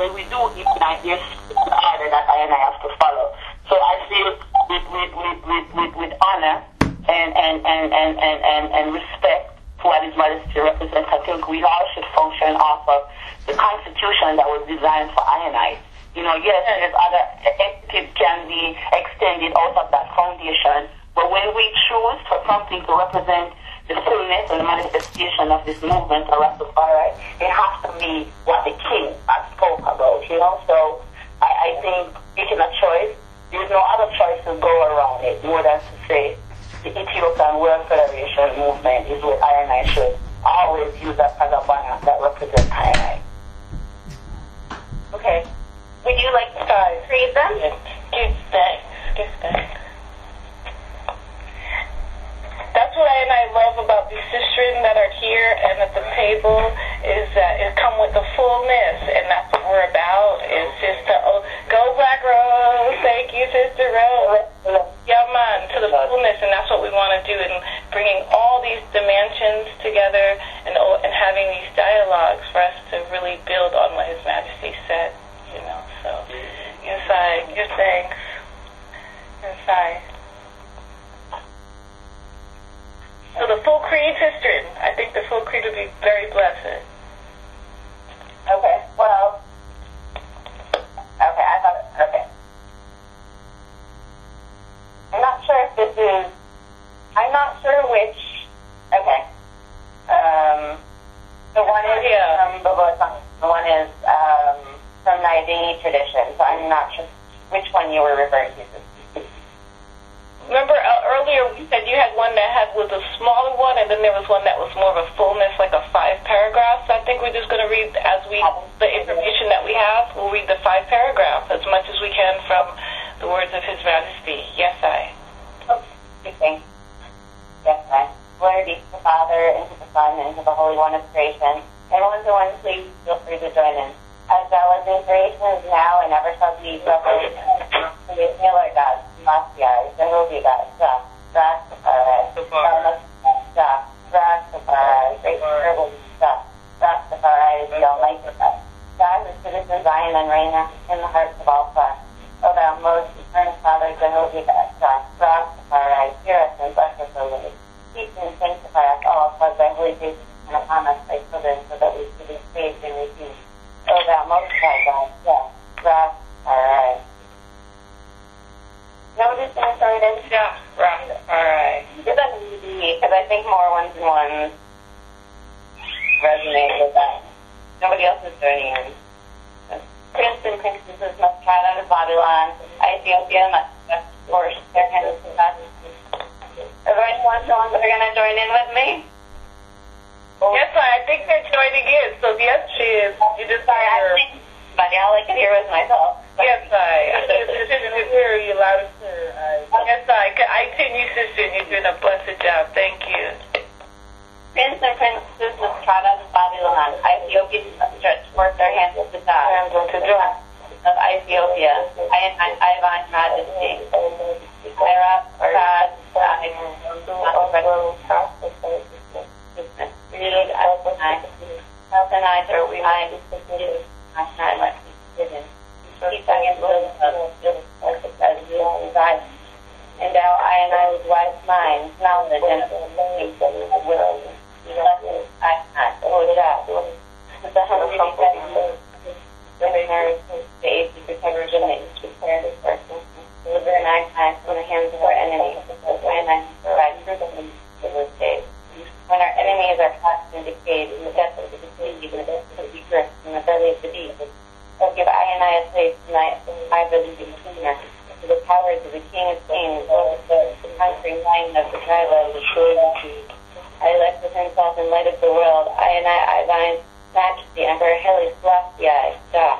when we do unite, there's a order that I and I have to follow. So I feel with, with, with, with, with, with honor and, and, and, and, and, and, and respect for what His Majesty represents, I think we all should function off of the Constitution that was designed for I and I. You know, yes, there's other entities can be extended out of that foundation, but when we choose for something to represent the fullness and the manifestation of this movement or Rastafari, it has to be what the king has spoke about, you know. So I, I think making a choice, there's no other choice to go around it more than to say the Ethiopian World Federation movement is what I and I should always use that as a banner that represents I and I. Okay. Would you like to read them? Give back. Give back. That's what I and I love about these sisters that are here and at the table is that it come with the fullness, and that's what we're about. Is just to oh, go Black Rose, thank you, Sister Rose. Yeah, man, to the fullness, and that's what we want to do, and bringing all these dimensions together, and and having these dialogues for us to really build on what His Majesty said. You know, so yes, I give thanks. Yes, I. So the full creed history, I think the full creed would be very blessed. Okay, well, okay, I thought, okay. I'm not sure if this is, I'm not sure which, okay. Um, the one is Yeah. from Bobotan, the one is um, from Nyabinghi tradition, so I'm not sure which one you were referring to. Remember uh, earlier we said you had one that had was a smaller one, and then there was one that was more of a fullness, like a five paragraphs. I think we're just going to read as we the information that we have. We'll read the five paragraph as much as we can from the words of His Majesty. Yes, I. Speaking. Yes, I. Glory be to the Father, and to the Son, and to the Holy One of creation. And one to one, please feel free to join in. As art in creation, is now, and ever shall be, is the Lord God, Messiah, Jehovah God, Jah, Rastafari, Jah, Rastafari, Great Terrible Jah, Rastafari is the Almighty God. God who sitteth in Zion and reigneth in the hearts of all flesh. O thou most eternal Father, Jehovah God, Jah, Rastafari, hear us and bless us, O Lord. Teach and sanctify us all, flood thy holy face and upon us, thy children, so that we should be saved and redeemed. O thou most high God, Jah, Rastafari. Notice in the Yeah, right. All right. to because I think more ones and ones resonate with that. Nobody else is joining in. Prince and princesses must try out of Babylon. Ethiopia must wash their hands to God. Everyone wants the ones that are going to join in with me? Oh. Yes, I. I think they're joining in. So yes, she is. You just Sorry, I hear. think, but all I could hear was myself. Yes, I. I hear you loud and clear. Yes, I. I continue, sister, and you're doing a blessed job. Thank you. Prince and Princess out of Babylon. Ethiopians must stretch forth their hands to God. Hands unto God. Of Ethiopia. I am my Ivan Majesty. Sarah, God, I, Read, I, how can I, throw we mind, I can let me sit in. Keep thy hands filled with as you desire. And thou, I and I with wise mind, knowledge, and will. Blessed I not, O God. With the defend, luminaries, the age to protect the name, prepare this person. Deliver an eye the hands of our enemies. I and I provide truth in this day. When our enemies are cast and decayed, in the depth of the decay, in the depth of the earth, in the belly of the deep, so give I and I a place tonight, I believe in kingdom. To the powers of the King of Kings, Lord of the conquering of the tribe of the Judah. I elect with himself and light of the world. I and I, I thine majesty, Emperor Haile Selassie, Jah.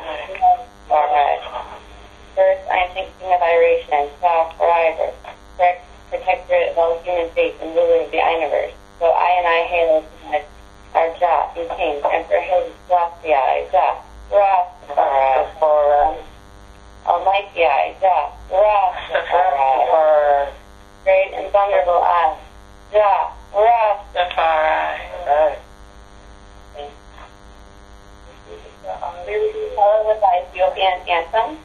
Alright. First, I am thinking of Iration, Jah forever, correct protectorate of all human faith and ruler of the universe. So I and I hail tonight our Jah and King, Emperor Selassie, Jah. Rastafari. For Almighty I, Jah. Rastafari. Uh, uh, uh, great and vulnerable I, Jah. Rastafari. Rastafari. Ethiopian anthem.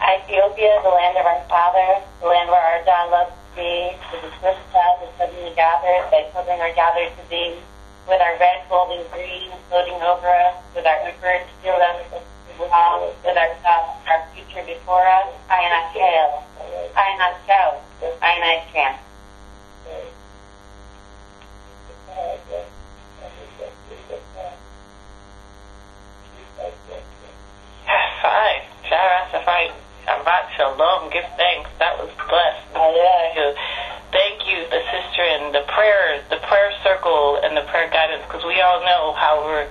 Ethiopia, the land of our father, the land where our God be, is the first cloud is suddenly gathered, thy children are gathered to thee, with our red, gold, and green floating over us, with our emperor to seal them with our God, our future before us. I and I hail, I and I shout, I and I chant. Safai. Shabbat Shalom. Give thanks. That was blessed. Thank you. Thank you, the sister, and the prayer, the prayer circle, and the prayer guidance, because we all know how we're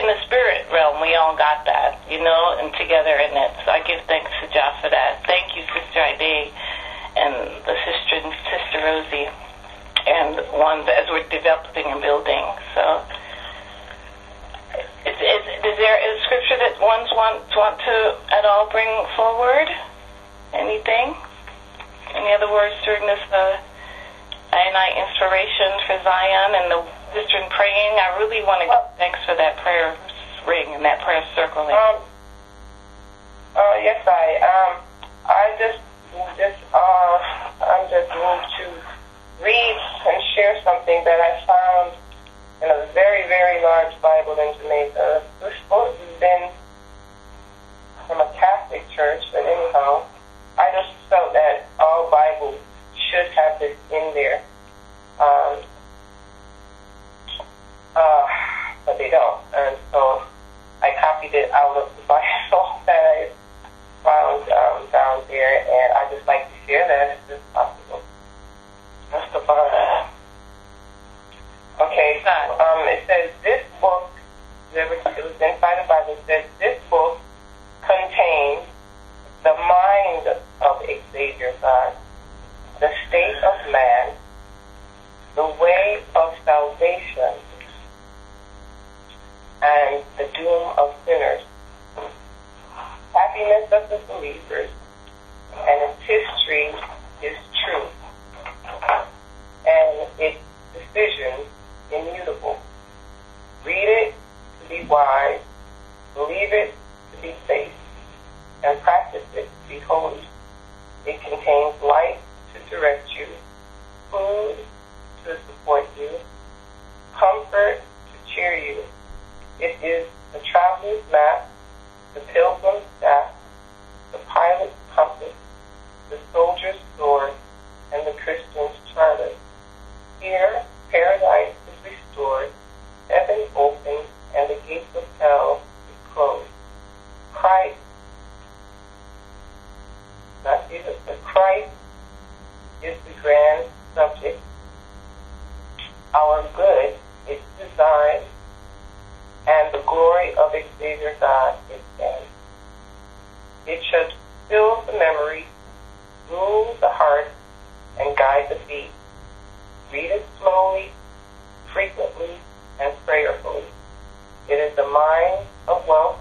in the spirit realm. We all got that, you know, and together in it. So I give thanks to Jah for that. Thank you, Sister Ide, and the sister, and Sister Rosie, and ones as we're developing and building. So. Is, is, is there want want to at all bring forward? Anything? Any other words during this uh, I inspiration for Zion and the sister in praying? I really want to give thanks for that prayer ring and that prayer circle. Um, uh, yes, I um, I just just uh, I'm just moved to read and share something that I found in a very, very large Bible in Jamaica. This book has been from a Catholic church, but anyhow, I just felt that all Bibles should have this in there. Um, uh, but they don't. And so I copied it out of the Bible that I found um, down there, and I just like to share that if it's possible. That's the Bible. Okay, um, it says this book, it was inside the Bible, it says this book contains the mind of Xavier God, the state of man, the way of salvation, and the doom of sinners, happiness of the believers, and its history is true, and its decisions immutable. Read it to be wise, believe it be safe, and practice it to be holy. It contains light to direct you, food to support you, comfort to cheer you. It is the traveler's map, the pilgrim's staff, the pilot's compass, the soldier's sword, and the Christian's charter. Here, paradise is restored, heaven opens, and the gates of hell is closed. Christ, not Jesus, but Christ is the grand subject. Our good is designed, and the glory of Xavier God is dead. It should fill the memory, rule the heart, and guide the feet. Read it slowly, frequently, and prayerfully. It is the mind of wealth,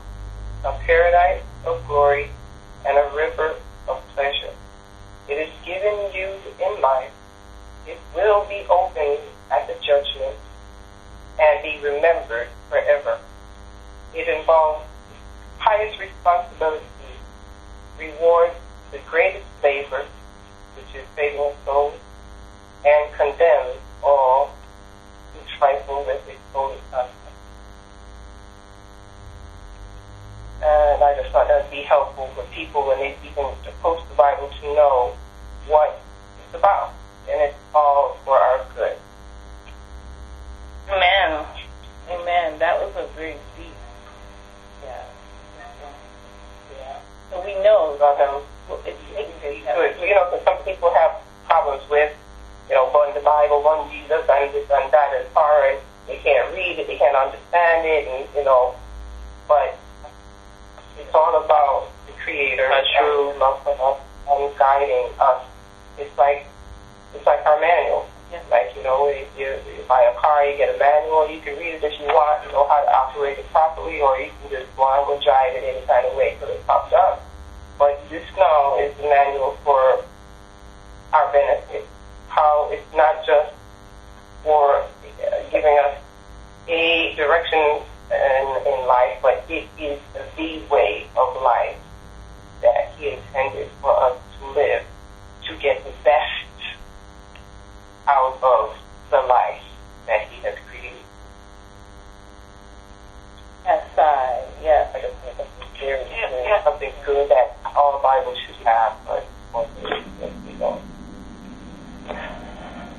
a paradise of glory, and a river of pleasure. It is given you in life. It will be opened at the judgment and be remembered forever. It involves highest responsibility, rewards the greatest favor, which is saving souls, and condemns all who trifle with its holy content. And I just thought that would be helpful for people when they even approach the Bible to know what it's about. And it's all for our good. Amen. Amen. That was a very deep. Yeah. Yeah. So we know About them well, it's good. You know, because some people have problems with, you know, one the Bible, one Jesus, and this and that as far as they can't read it, they can't understand it, and you know, it's all about the Creator, That's true. love for us, and guiding us. It's like it's like our manual. Yeah. Like you know, if you, you buy a car, you get a manual. You can read it if you want, you know how to operate it properly, or you can just and drive it any kind of way till it pops up. But this now is the manual for our benefit. How it's not just for uh, giving us a direction in, in life, but it is the way of life that He intended for us to live to get the best out of the life that He has created. Yes, I, yes. I just think that's very, Yeah, something good that all Bible should have, but we don't.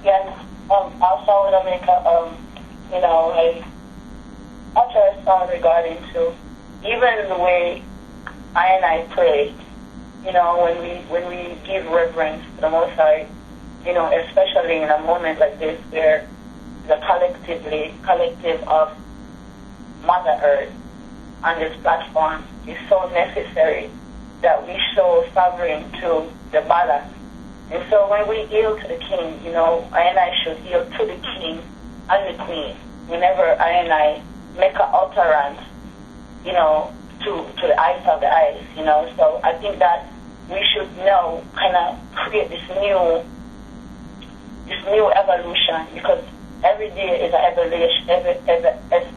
Yes, um, also Dominica, um, you know, I song regarding to even the way I and I pray, you know, when we when we give reverence to the Most High, you know, especially in a moment like this where the collectively collective of Mother Earth on this platform is so necessary that we show sovereign to the balance and so when we yield to the king, you know, I and I should yield to the king and the queen. Whenever I and I make an utterance, you know, to, to the eyes of the eyes, you know. So I think that we should now kind of create this new, this new evolution because every day is an evolution, every, every, every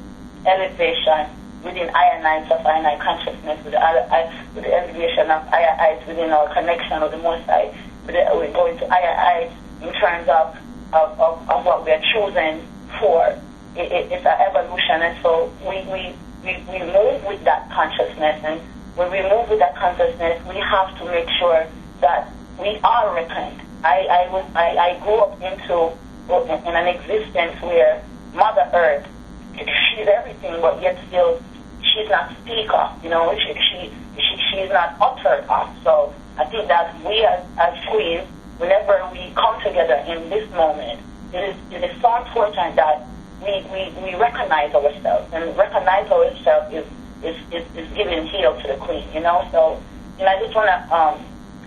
elevation within I and I of I and I consciousness, with the, I, with the elevation of I and I within our connection with the Most High we're going to higher heights in terms of, of, of, of what we're choosing for. It, it, it's an evolution, and so we, we, we, we move with that consciousness. And when we move with that consciousness, we have to make sure that we are reckoned. I, I, was, I, I grew up into in an existence where Mother Earth, she's everything, but yet still she's not speak of. You know, she, she, she she's not uttered of. So I think that we as, as queens, whenever we come together in this moment, it is, it is so important that we, we, we recognize ourselves. And recognize ourselves is, is, is, is giving heel to the queen, you know? So, you know, I just want to um,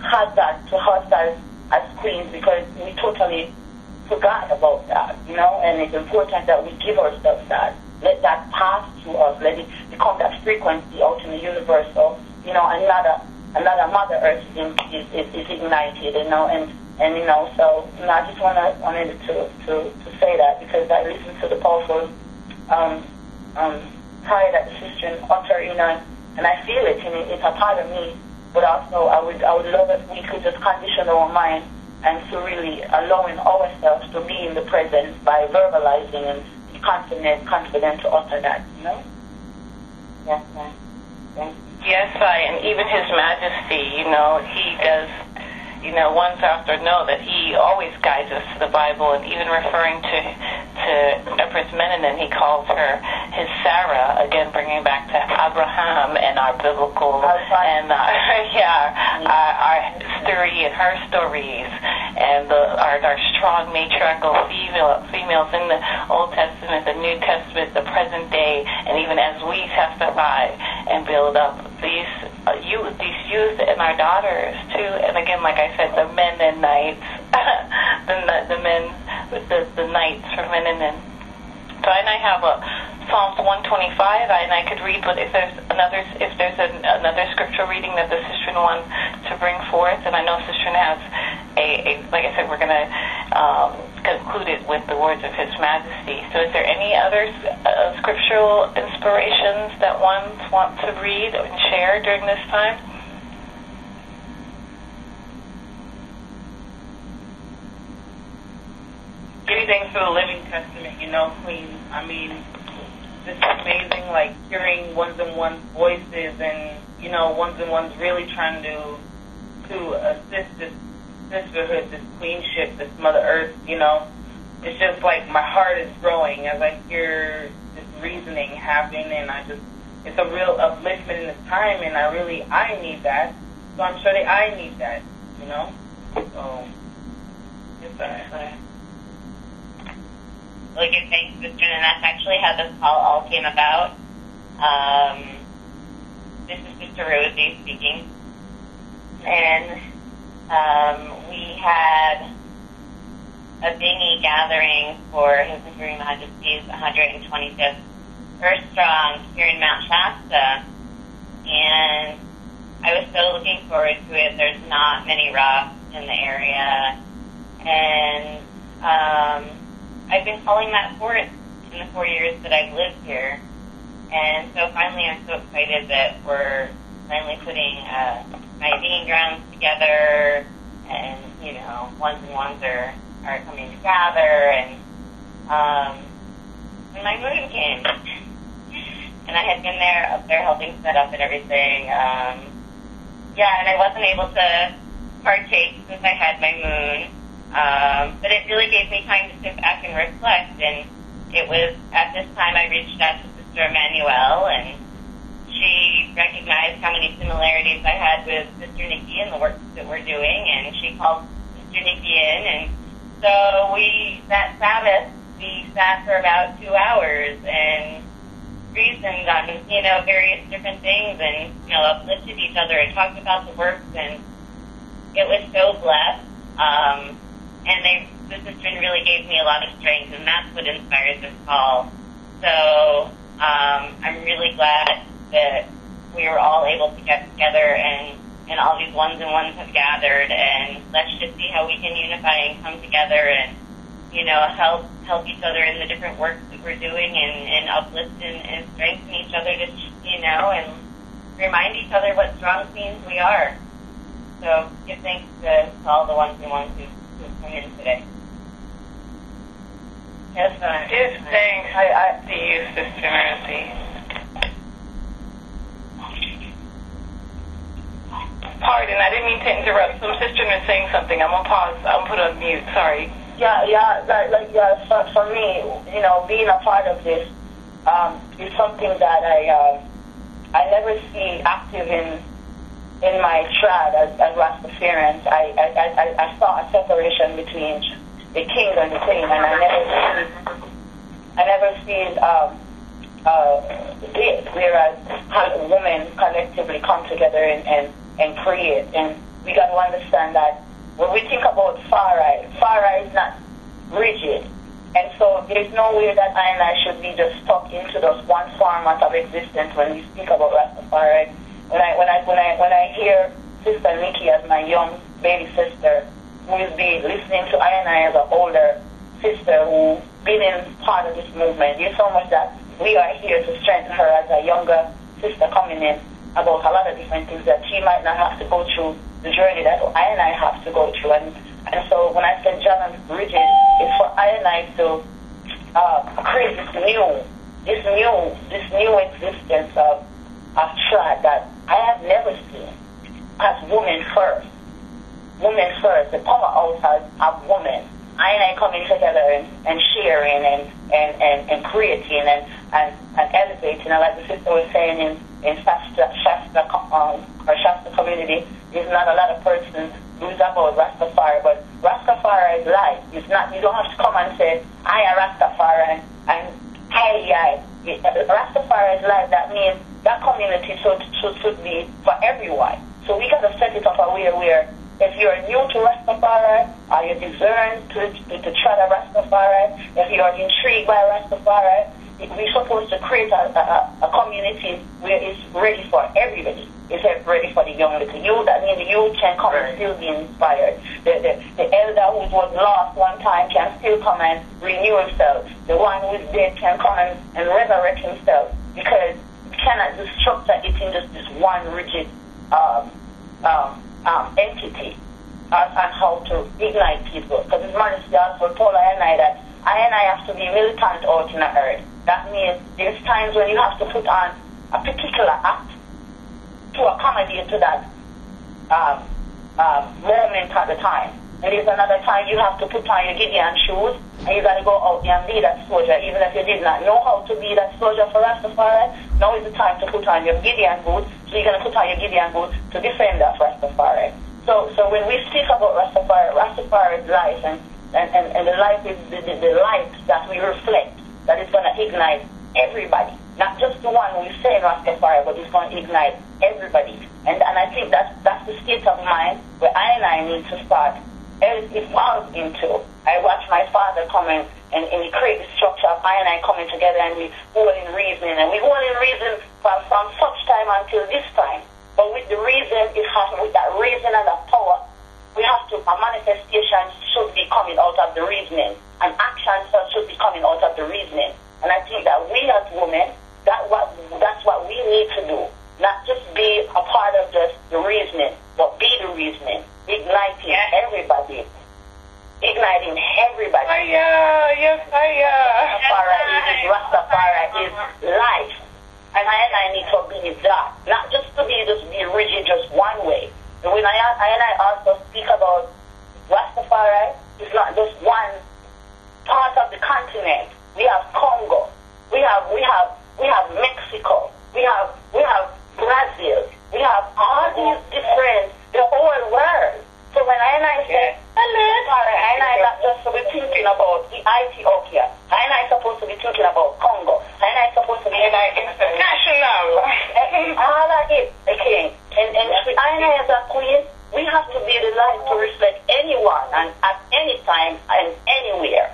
have that to us as, as queens because we totally forgot about that, you know? And it's important that we give ourselves that. Let that pass to us. Let it become that frequency out in the universe. So, you know, another another Mother Earth is, is, is ignited, you know, and, and you know, so, you know, I just wanna, wanted to, to, to say that because I listened to the powerful um, um, prayer that the sister utter, you know, and I feel it, and it, it's a part of me, but also I would, I would love if we could just condition our mind and to really allowing ourselves to be in the present by verbalizing and be confident, confident to utter that, you know? Yes, ma'am. Yes, I, and even His Majesty, you know, he does, you know, ones after know that he always guides us to the Bible, and even referring to to Empress Menenin, he calls her his Sarah, again bringing back to Abraham and our biblical and uh, yeah, our, our history and her stories, and the, our our strong matriarchal female females in the Old Testament, the New Testament, the present day, and even as we testify and build up these uh, youth, these youth and our daughters too. And again, like I said, the men and knights, the the men, the the knights for men and men. So and I have a Psalms 125, and I could read, but if there's another, if there's an, another scriptural reading that the sister wants to bring forth, and I know sister has a, a like I said, we're gonna um, conclude it with the words of His Majesty. So, is there any other uh, scriptural inspirations that ones want to read and share during this time? Thanks for the Living Testament, you know, Queen. I mean, this is amazing, like hearing ones and ones voices and, you know, ones and ones really trying to to assist this sisterhood, this queenship, this Mother Earth, you know. It's just like my heart is growing as I hear this reasoning happen and I just it's a real upliftment in this time and I really I need that. So I'm sure that I need that, you know? So it's alright. really good thanks, sister, and that's actually how this call all came about. Um, this is Sister Rosie speaking, and um, we had a Binghi gathering for His Imperial Majesty's 125th Earth Strong here in Mount Shasta, and I was so looking forward to it. There's not many rocks in the area, and um, I've been calling that forth in the four years that I've lived here. And so finally, I'm so excited that we're finally putting uh, Nyabinghi grounds together, and you know, ones and ones are are coming together, and um, when my moon came, and I had been there up there helping set up and everything. Um, yeah, and I wasn't able to partake since I had my moon, um, but it really gave me time to sit back and reflect. And it was at this time I reached out to Sister Emmanuel, and she recognized how many similarities I had with Sister Nikki and the work that we're doing, and she called Sister Nikki in, and so we that Sabbath we sat for about two hours and reasoned on you know various different things, and you know uplifted each other and talked about the works, and it was so blessed. Um, and they, the sister really gave me a lot of strength, and that's what inspired this call. So um, I'm really glad that we were all able to get together and and all these ones and ones have gathered and let's just see how we can unify and come together and you know help help each other in the different works that we're doing and, and uplift and, and strengthen each other to you know and remind each other what strong teams we are. So give thanks to, to all the ones and ones who, who've come in today. Yes, uh, Give thanks I, I, to you, Sister Mercy. Pardon, I didn't mean to interrupt. Some sister was saying something. I'm gonna pause. I'm put on mute. Sorry. yeah, yeah, like, like yeah, for, for me, you know, being a part of this um, is something that I um, I never see active in in my tribe as, as Rastafarians. I, I, I, I saw a separation between the king and the queen, and I never see I never see um, uh, this, whereas how women collectively come together and, and, and create. And we got to understand that when we think about far right, far right is not rigid. And so there's no way that I and I should be just stuck into this one format of existence when we speak about Rastafari. When I when I when I when I hear Sister Nikki as my young baby sister, who will be listening to I and I as an older sister who been in part of this movement, there's so much that we are here to strengthen her as a younger sister coming in about a lot of different things that she might not have to go through the journey that I and I have to go through. And and so when I said John and Bridget, it's for I and I to uh, create this new, this new, this new existence of, of tribe that I have never seen as women first. Women first, the powerhouse of, of women. I and I coming together and, and sharing and, and, and, and creating and, and, and elevating. And like the sister was saying in, in Shasta, Shasta, um, or Shasta community, there's not a lot of persons who's about Rastafari, but Rastafari is life. It's not, you don't have to come and say, I am Rastafari and, and I, I. Rastafari is life. That means that community should, should, should be for everyone. So we got to set it up a way where if you're new to Rastafari, or you discern to, to, to try the Rastafari, if you're intrigued by Rastafari, we're supposed to create a, a, a community where it's ready for everybody. It's ready for the young, the youth. That means the youth can come and still be inspired. The, the, the elder who was lost one time can still come and renew himself. The one who is dead can come and, and resurrect himself. Because you cannot just structure it in just this one rigid um, um, um, entity on, on how to ignite people. Because His Majesty also told I and I that I and I have to be militant out in the earth. That means there's times when you have to put on a particular act to accommodate to that um, um, moment at the time. And there's another time you have to put on your Gideon shoes you got to go out there and be that soldier, even if you did not know how to be that soldier for Rastafari. Now is the time to put on your Gideon boots, so you're going to put on your Gideon boots to defend that Rastafari. So, so when we speak about Rastafari, Rastafari's life and, and, and, and the life is the, the, the light that we reflect, that is going to ignite everybody. Not just the one we say Rastafari, but it's going to ignite everybody. And, and I think that's, that's the state of mind where I and I need to start evolve into. I watch my father coming and, and he create the structure of I and I coming together and we hold in reasoning. And we hold in reason from, from such time until this time. But with the reason, it has, with that reason and that power, we have to, a manifestation should be coming out of the reasoning. An action should be coming out of the reasoning. And I think that we as women, that what that's what we need to do. Not just be a part of just the reasoning, but be the reasoning, igniting everybody, igniting everybody. Hiya, yes, hiya. Rastafari is Rastafari is life. And I and I need to be that. Not just to be just be rigid just one way. And when I, I and I also speak about Rastafari, it's not just one part of the continent. We have Congo. We have we have we have Mexico. We have we have Brazil. We have all these different the whole world. So when I and I say Rastafari, I and I not just to be thinking about the Ethiopia. I and I supposed to be thinking about Congo. I and I supposed to be And I international. all of it, okay. And and I and I as a queen, we have to be the light to reflect anyone and at any time and anywhere.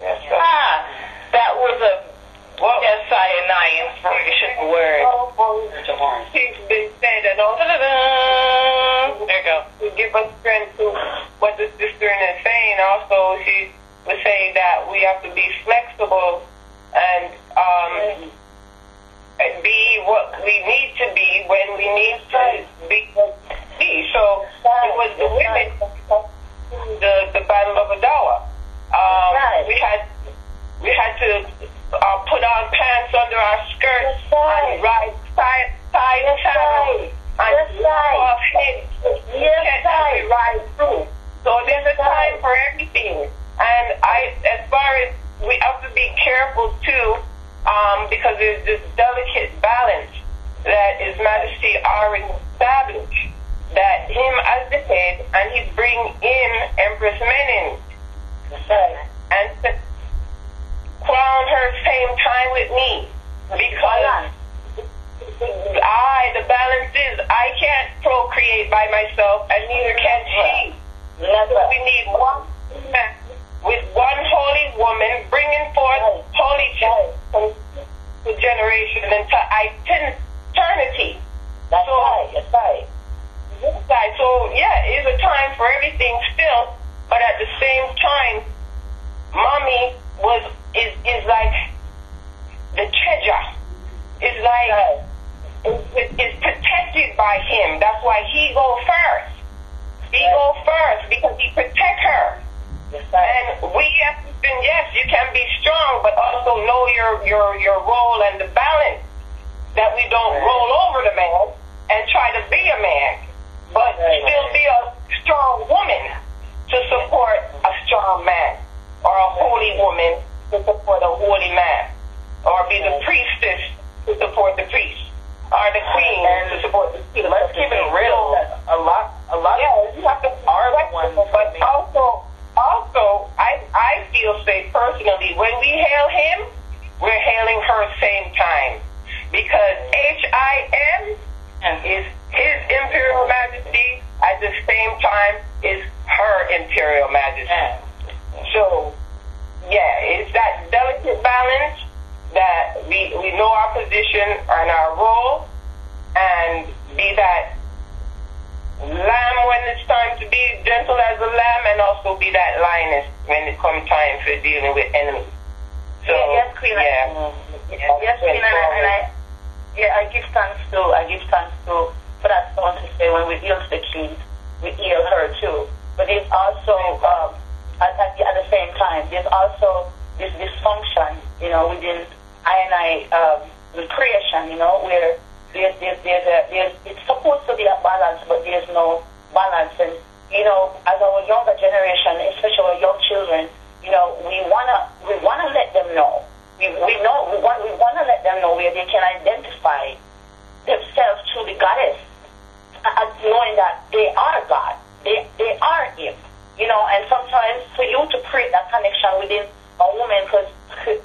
Yes, sir. Ah, that was a yes, I and I inspirational word. She's been said and also Da-da-da. There you go. to give us strength to what the sister is saying. Also, she was saying that we have to be flexible and um, and be what we need to be when we need to be. be. So it was the women, the the Battle of Adowa. Um, We had we had to uh, put on pants under our skirts and ride side side That's saddles right. and That's right. off heads Yes, as right. through. So there's a time for everything. And I, as far as we have to be careful too, um, because there's this delicate balance that His Majesty already established. That him as the head, and he's bring in Empress right. and crown her same time with me because I, the balance is I can't procreate by myself and neither can she. Never. We need one man with one holy woman bringing forth holy children to generation into eternity. That's So- right. That's right. Right, so yeah, it's a time for everything still, but at the same time, mommy was is is like the treasure. It's like it, it's protected by him. That's why he go first. He go first because he protect her. And we have to then yes, you can be strong, but also know your your your role and the balance that we don't roll over the man and try to be a man, but Right. still be a strong woman to support a strong man, or a holy woman to support a holy man, or be the priestess to support the priest, or the queen to support the queen. Let's keep it real. A lot, a lot Yeah, you have to are the ones but make- also, also, I I feel say personally when we hail him, we're hailing her same time because H I M is His Imperial Majesty at the same time is her Imperial Majesty. So, yeah, it's that delicate balance that we we know our position and our role, and be that lamb when it's time to be gentle as a lamb, and also be that lioness when it comes time for dealing with enemies. So, Yeah, yes, Queen. I- yeah. Yes, Queen, and I, and I, yeah, I give thanks to, I give thanks to, for that song to say when we heal the king, we heal her too. But there's also, um, at, at the same time, there's also this dysfunction, you know, within I and I, um, creation, you know, where there's, there's, there's a, there's, it's supposed to be a balance, but there's no balance. And, you know, as our younger generation, especially our young children, you know, we wanna, we wanna let them know we, we know we want we want to let them know where they can identify themselves to the goddess, uh, knowing that they are God, they they are Him, you know. And sometimes for you to create that connection within a woman, because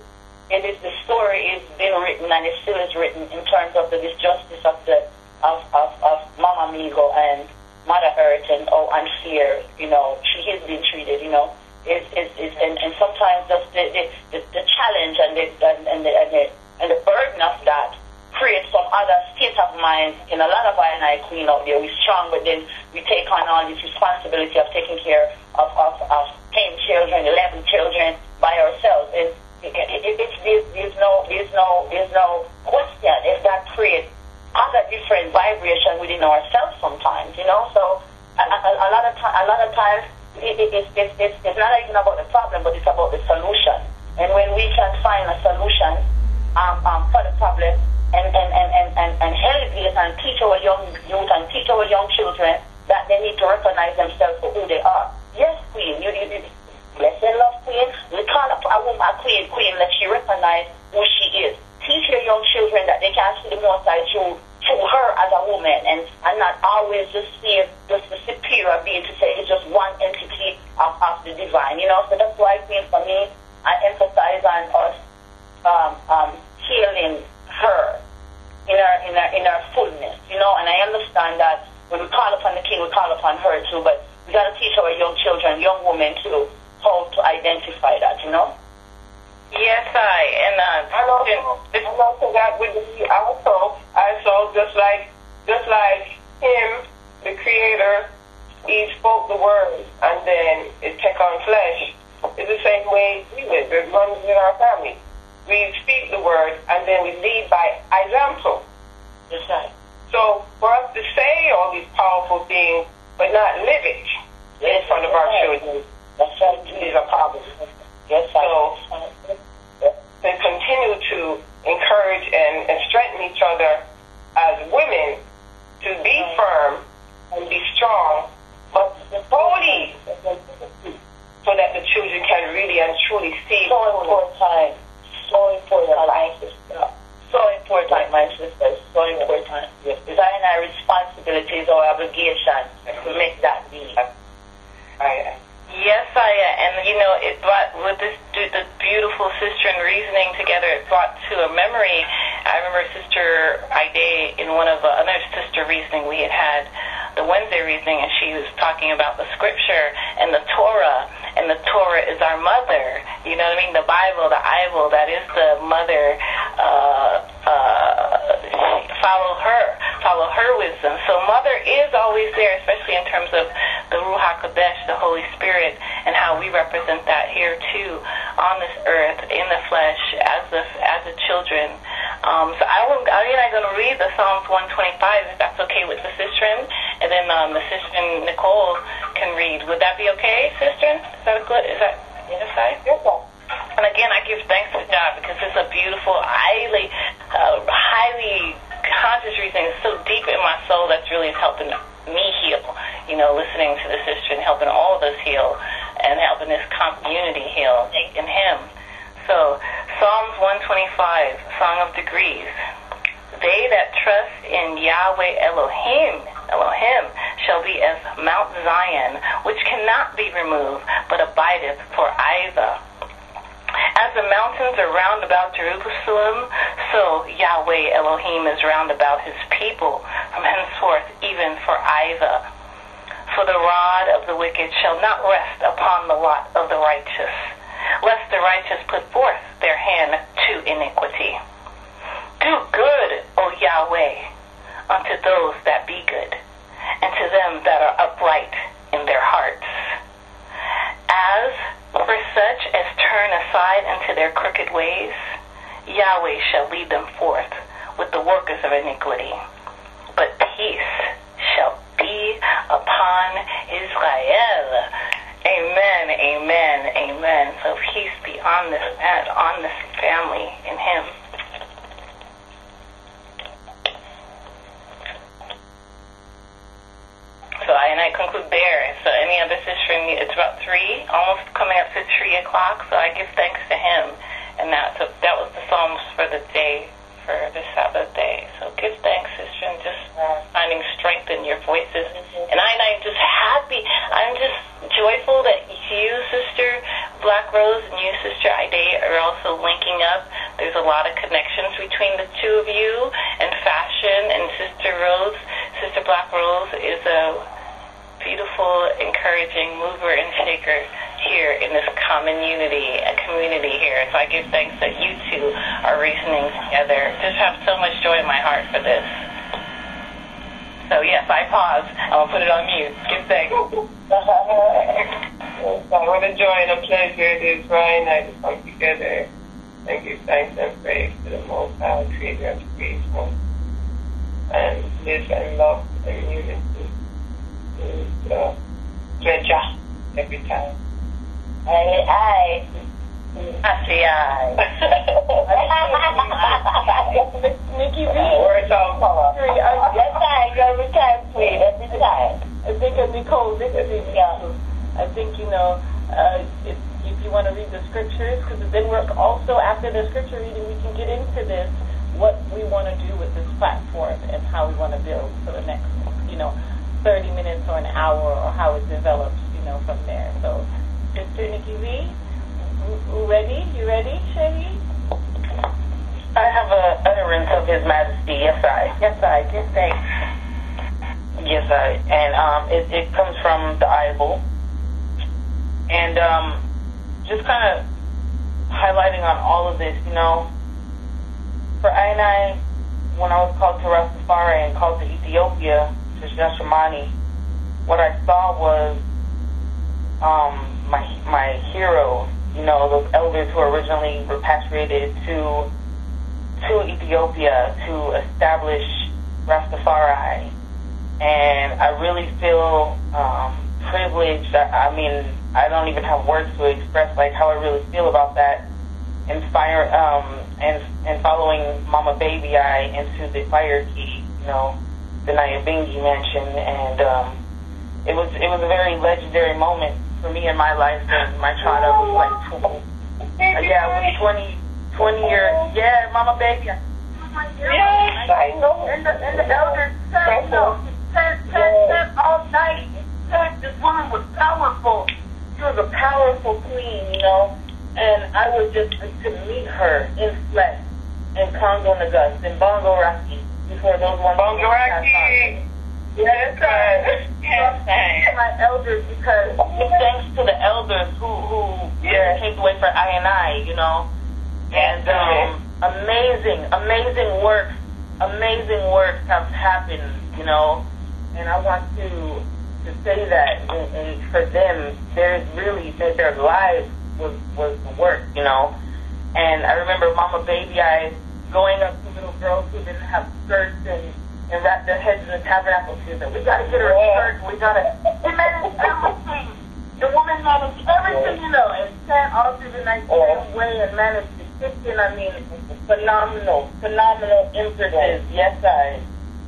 it is the story is being written and it still is written in terms of the injustice of the of of, of Mama Migo and Mother Earth and oh unfair, you know, she is being treated, you know is, is, is and, and sometimes just the, the, the, the challenge and the, and, and, the, and, the, and the burden of that creates some other state of mind in a lot of I and I queen out there. We're strong, but then we take on all this responsibility of taking care of, of, of 10 children, 11 children by ourselves. And, it, it, there's, there's no there's no there's no question if that creates other different vibration within ourselves sometimes, you know. So a, a, a lot of time, a lot of times it, it, it's, it's, it's, it's not even about the problem, but it's about the solution. And when we can find a solution um, um, for the problem and, and, and, and, and, and elevate and teach our young youth and teach our young children that they need to recognize themselves for who they are. Yes, Queen, you, you, you bless and love Queen. We call up a woman a Queen, Queen, let she recognize who she is. Teach your young children that they can see the Most through, through her as a woman and, and not always just see just the superior being to say it's just one entity of, of the divine, you know. So that's why, Queen, for me, I emphasize on us um, um, healing her in her in her in her fullness, you know. And I understand that when we call upon the King, we call upon her too. But we got to teach our young children, young women too, how to identify that, you know. Yes, I and uh, And also, and also that would be also, also just like, just like him, the creator, he spoke the word and then it took on flesh. It's the same way we live. It runs in our family. We speak the word and then we lead by example. That's right. So for us to say all these powerful things but not live it in front of our children That's right. is a problem. Yes, So I. to continue to encourage and, and strengthen each other as women to be firm and be strong, but holy, so that the children can really and truly see. so important. So important, my sister. So important, my sister. So important. Yes. It's our responsibility, it's our obligation to make that be. Right. Yes, I and you know it brought with this the beautiful sister and reasoning together. It brought to a memory. I remember Sister Ide in one of the other sister reasoning we had had the Wednesday reasoning, and she was talking about the scripture and the Torah, and the Torah is our mother. You know what I mean? The Bible, the Bible, that is the mother. Uh, uh, follow her, follow her wisdom. So mother is always there, especially in terms of the Ruach Hakodesh, the Holy Spirit, and how we represent that here too on this earth in the flesh as the as the children. Um, so I will, Ari and I going to read the Psalms 125 if that's okay with the sister, and then um, the sister Nicole can read. Would that be okay, sister? Is that good? Is that yes, I? And again, I give thanks to God because it's a beautiful, highly, uh, highly conscious reasoning. It's so deep in my soul that's really helping me heal. You know, listening to the sister and helping all of us heal and helping this community heal in Him. So, Psalms 125, Song of Degrees. They that trust in Yahweh Elohim, Elohim, shall be as Mount Zion, which cannot be removed, but abideth for ever. As the mountains are round about Jerusalem, so Yahweh Elohim is round about his people from henceforth, even for ever. For the rod of the wicked shall not rest upon the lot of the righteous, lest the righteous put forth their hand to iniquity. Do good, O Yahweh, unto those that be good, and to them that are upright in their hearts. As for such as turn aside unto their crooked ways, Yahweh shall lead them forth with the workers of iniquity. But peace shall be upon Israel. Amen, amen, amen. So peace be on this man, on this family in him. So I and I conclude there. So any other sister, me it's about three, almost coming up to three o'clock. So I give thanks to him, and that so that was the psalms for the day for the Sabbath day. So give thanks, sister, and just uh, finding strength in your voices. And I, and I'm just happy. I'm just joyful that you, sister Black Rose, and you, sister Ide, are also linking up. There's a lot of connections between the two of you, and fashion, and sister Rose. Sister Black Rose is a beautiful, encouraging mover and shaker here in this common unity, a community here. So I give thanks that you two are reasoning together. Just have so much joy in my heart for this. So yes, I pause. I'll put it on mute. Give thanks. what a joy and a pleasure it is, Ryan, I to come together and give thanks and praise to the Most High Creator of creation and live and love and unity with uh, treasure every time. Aye, aye. See aye. Nikki V. Words on power. Yes, I every time, please, every time. I think of Nicole Dixon. Yeah. I think, you know, uh, if, if you want to read the scriptures, because then we're also, after the scripture reading, we can get into this, what we want to do with this platform and how we want to build for the next, you know, 30 minutes or an hour or how it develops, you know, from there. So, Sister Nikki V, you ready? You ready, Shay? I have a utterance of His Majesty. Yes, I. Yes, I. Give thanks. Yes, I. And um, it, it comes from the Bible. And um, just kind of highlighting on all of this, you know, for I and I, when I was called to Rastafari and called to Ethiopia, to Shashamani, what I saw was um, my my heroes, you know, those elders who originally repatriated to to Ethiopia to establish Rastafari, and I really feel um, privileged. I, I mean, I don't even have words to express like how I really feel about that. Inspire um, and and following Mama Baby I into the fire key, you know, the Nyabinghi mansion, and um, it was it was a very legendary moment for me in my life and my child. I was like, tw- uh, yeah, it was 20, 20 years. Yeah, Mama Baby. Yes, I know. and the, and the elders said, you know, said, said, said all night, said this woman was powerful. She was a powerful queen, you know. And I was just to meet her in flesh in Congo Nagus, in Bongo Raki, before those ones. Bongo Raki. Yes, sir. Yes, my elders, because thanks to the elders who who yeah. paved the way for I and I, you know, and um, amazing, amazing work, amazing work have happened, you know, and I want to to say that, and, and for them, there's really their, their lives was was the work, you know, and I remember Mama Baby I going up to little girls who didn't have skirts and and wrap their heads in the tabernacle. And we gotta get her a skirt. We gotta. They managed everything. The woman managed everything, you know, and sat all through the night the same way and managed to kick in. I mean, phenomenal, phenomenal impetus. Yes, I.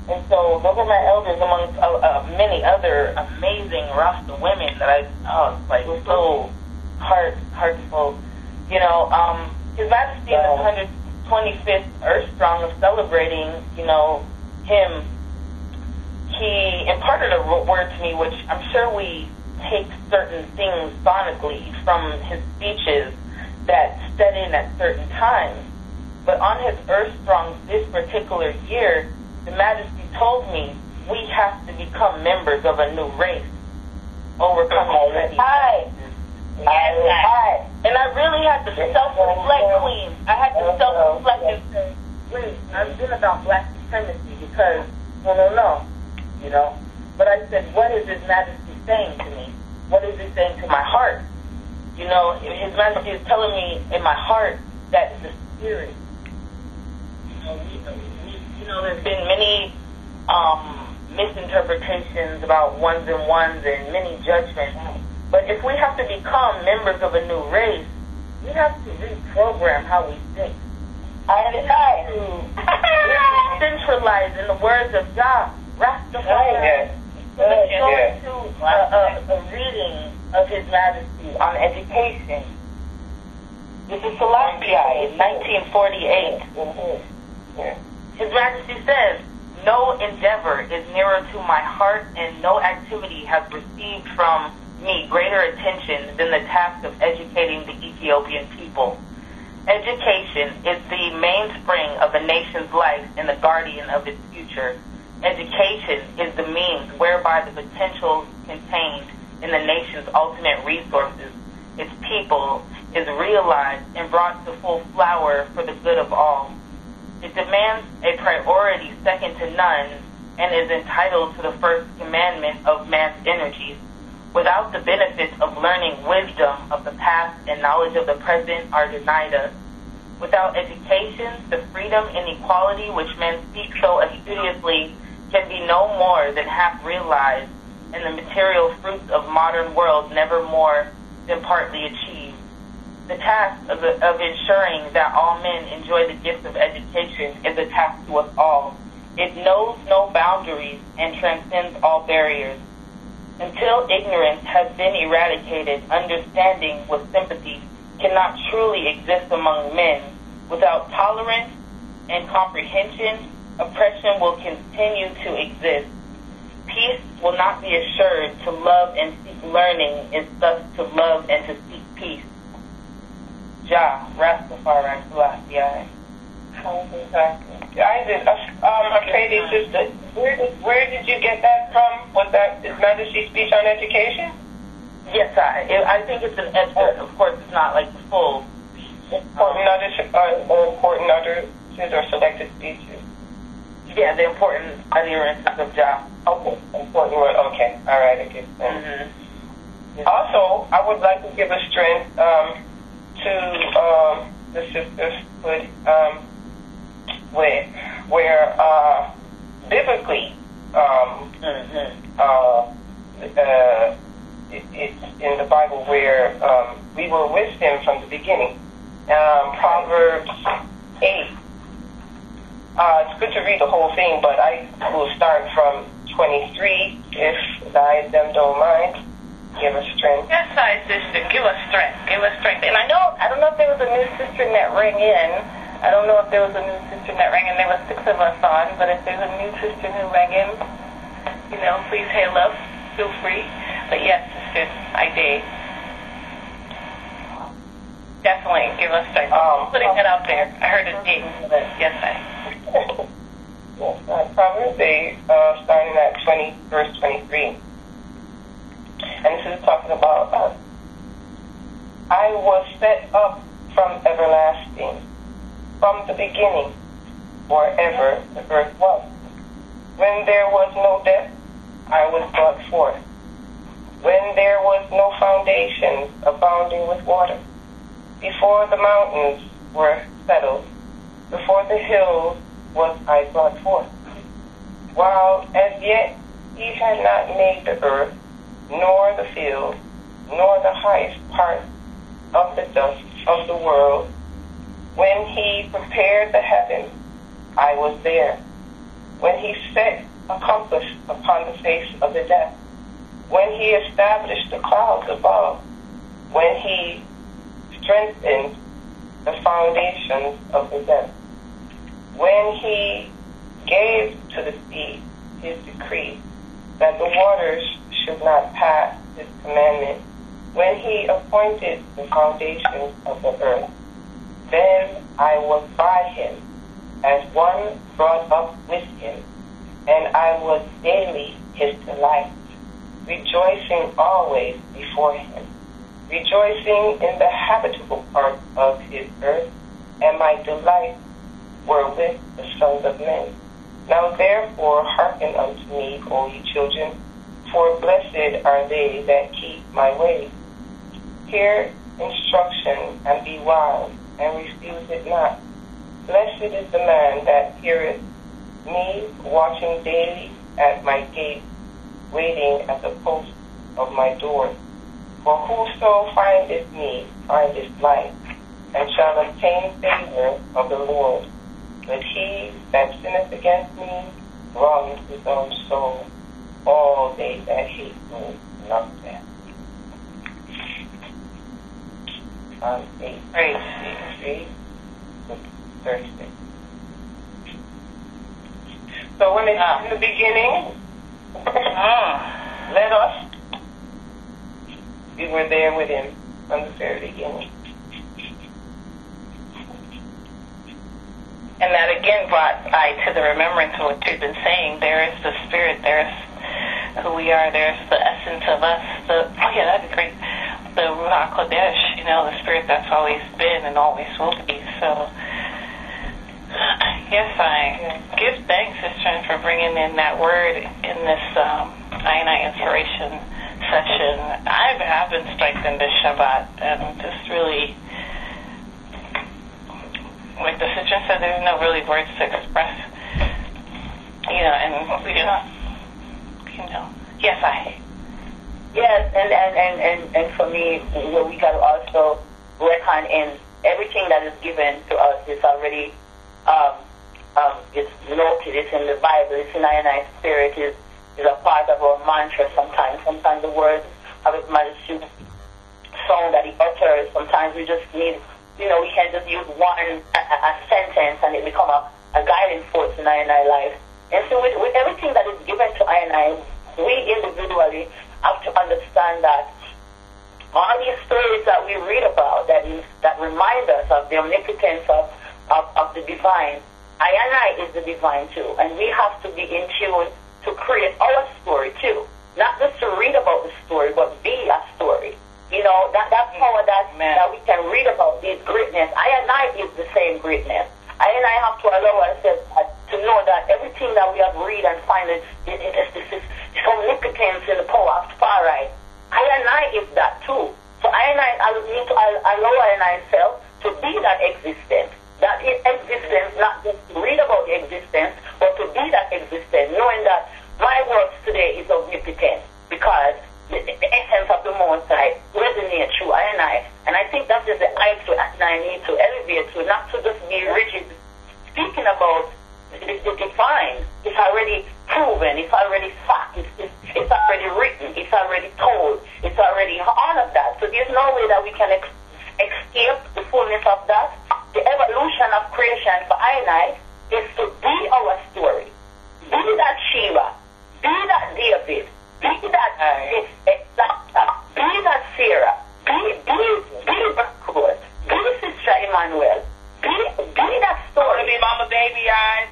And so those are my elders among uh, uh, many other amazing Rasta women that I, oh, it's like so heart, heartful. You know, um, His Majesty in the 125th Earth Strong of celebrating, you know, him, he imparted a word to me, which I'm sure we take certain things sonically from his speeches that set in at certain times. But on his Earth Strong this particular year, the Majesty told me we have to become members of a new race, overcoming petty Hi. I. And I really had to self-reflect, Queen. I had to self-reflect and say, wait, I've been about black supremacy because, no, no, no, you know. But I said, what is His Majesty saying to me? What is he saying to my heart? You know, His Majesty is telling me in my heart that the spirit. You know, we, we, you know, there's been many um, misinterpretations about ones and ones and many judgments. But if we have to become members of a new race, we have to reprogram how we think. I understand. To centralize in the words of God, Rastafari. So let's go Yes. into a, a, a reading of His Majesty on education. This is Selassie, 1948. Yes. His Majesty says, No endeavor is nearer to my heart, and no activity has received from me greater attention than the task of educating the Ethiopian people. Education is the mainspring of a nation's life and the guardian of its future. Education is the means whereby the potential contained in the nation's ultimate resources, its people, is realized and brought to full flower for the good of all. It demands a priority second to none and is entitled to the first commandment of man's energies. Without the benefits of learning wisdom of the past and knowledge of the present are denied us. Without education, the freedom and equality which men seek so assiduously can be no more than half realized, and the material fruits of modern world never more than partly achieved. The task of, of ensuring that all men enjoy the gift of education is a task to us all. It knows no boundaries and transcends all barriers. Until ignorance has been eradicated, understanding with sympathy cannot truly exist among men. Without tolerance and comprehension, oppression will continue to exist. Peace will not be assured to love and seek learning is thus to love and to seek peace. Jah, Rastafari. I did. Uh, um, Katie, sister, where did, where did you get that from? Was that his Majesty speech on education? Yes, I. I think it's an excerpt. Of course, it's not like the full. Important utterances, uh, or important utterances or selected speeches. Yeah, the important utterances of Ja. Okay, important word. Okay, all right, I get that. Mm-hmm. Also, I would like to give a strength um, to um, the sisters put um, where where uh, biblically um, Mm-hmm. uh, uh, it, it's in the Bible where um, we were with him from the beginning. Um, Proverbs 8. Uh, it's good to read the whole thing, but I will start from 23 if I them don't mind. Give us strength. Yes, I sister, give us strength, give us strength. And I know, I don't know if there was a new sister that rang in. I don't know if there was a new sister that rang in. There were six of us on, but if there's a new sister who rang in, you know, please hail up. Feel free. But yes, sister, I did. Definitely give us strength. Um, Putting it out there. I heard a ding, but yes, I. Yes, uh, Proverbs 8, uh, starting at 20, verse 23. And this is talking about us. I was set up from everlasting, from the beginning, wherever the earth was. When there was no death, I was brought forth. When there was no foundation abounding with water. Before the mountains were settled, before the hills was I brought forth. While as yet he had not made the earth, nor the field, nor the highest part of the dust of the world. When he prepared the heavens, I was there. When he set a compass upon the face of the depth. When he established the clouds above. When he strengthened the foundations of the depth. When he gave to the sea his decree that the waters should not pass his commandment, when he appointed the foundations of the earth, then I was by him as one brought up with him, and I was daily his delight, rejoicing always before him, rejoicing in the habitable part of his earth, and my delight were with the sons of men. Now therefore hearken unto me, O ye children, for blessed are they that keep my ways. Hear instruction and be wise, and refuse it not. Blessed is the man that heareth me, watching daily at my gate, waiting at the post of my door. For whoso findeth me findeth life, and shall obtain favor of the Lord. But he that sinneth against me wrongeth his own soul. All they that hate me love them. 8, Praise 3, 36. So when it's Ah. in the beginning, Mm. let us, we were there with him from the very beginning. And that again brought I to the remembrance of what you've been saying. There is the spirit, there's who we are, there's the essence of us. The oh yeah, that'd be great. The Ruach you know, the spirit that's always been and always will be. So yes, I give thanks, Sister, for bringing in that word in this um, inspiration session. I have been strengthened this Shabbat and just really like the sister said, there's no really words to express, you know, and we just, you know, yes, I. Yes, and, and, and, and, and for me, what we got to also reckon in everything that is given to us is already, um, um, it's noted, it's in the Bible, it's in nice spirit, is, is a part of our mantra sometimes. Sometimes the words have a magnitude song that he utters. Sometimes we just need, you know, we can just use one a, a sentence and it become a, a guiding force in our, in our life. And so with, with everything that is given to I and I, we individually have to understand that all these stories that we read about that is, that remind us of the omnipotence of, of, of the divine, I and I is the divine too. And we have to be in tune to create our story too. Not just to read about the story, but be a story. You know, that, that power that, that we can read about this greatness. I and I is the same greatness. I and I have to allow ourselves uh, to know that everything that we have read and find it, it, it, it, it's omnipotence in the power of far right. I and I is that too. So I and I, I need to allow I and I self to be that existence. That is existence, not just read about the existence, but to be that existence, knowing that my works today is omnipotent because the, the essence of the Most High resonates through I and I. And I think that is the height to I need to elevate to, not to just be rigid. Speaking about the, the divine, it's already proven, it's already fact, it's, it's, it's already written, it's already told, it's already all of that. So there's no way that we can ex- escape the fullness of that. The evolution of creation for I and I is to be our story. Be that Sheba. Be that David. Be that uh, Be that Sarah. Be be be Berkowitz. Be Sister Emmanuel. Be be that story. Be Mama Baby Eyes.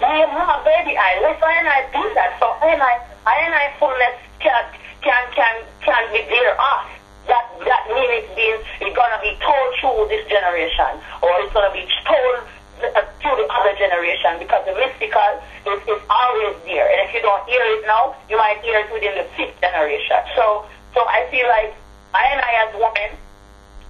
Be Mama Baby Eyes. Let's I and I be that. So I and I I and I fullness can can can can be there us. That that means it's being it's gonna be told through this generation, or it's gonna be told to the other generation because the mystical is, is always there. And if you don't hear it now, you might hear it within the fifth generation. So so I feel like I and I as women,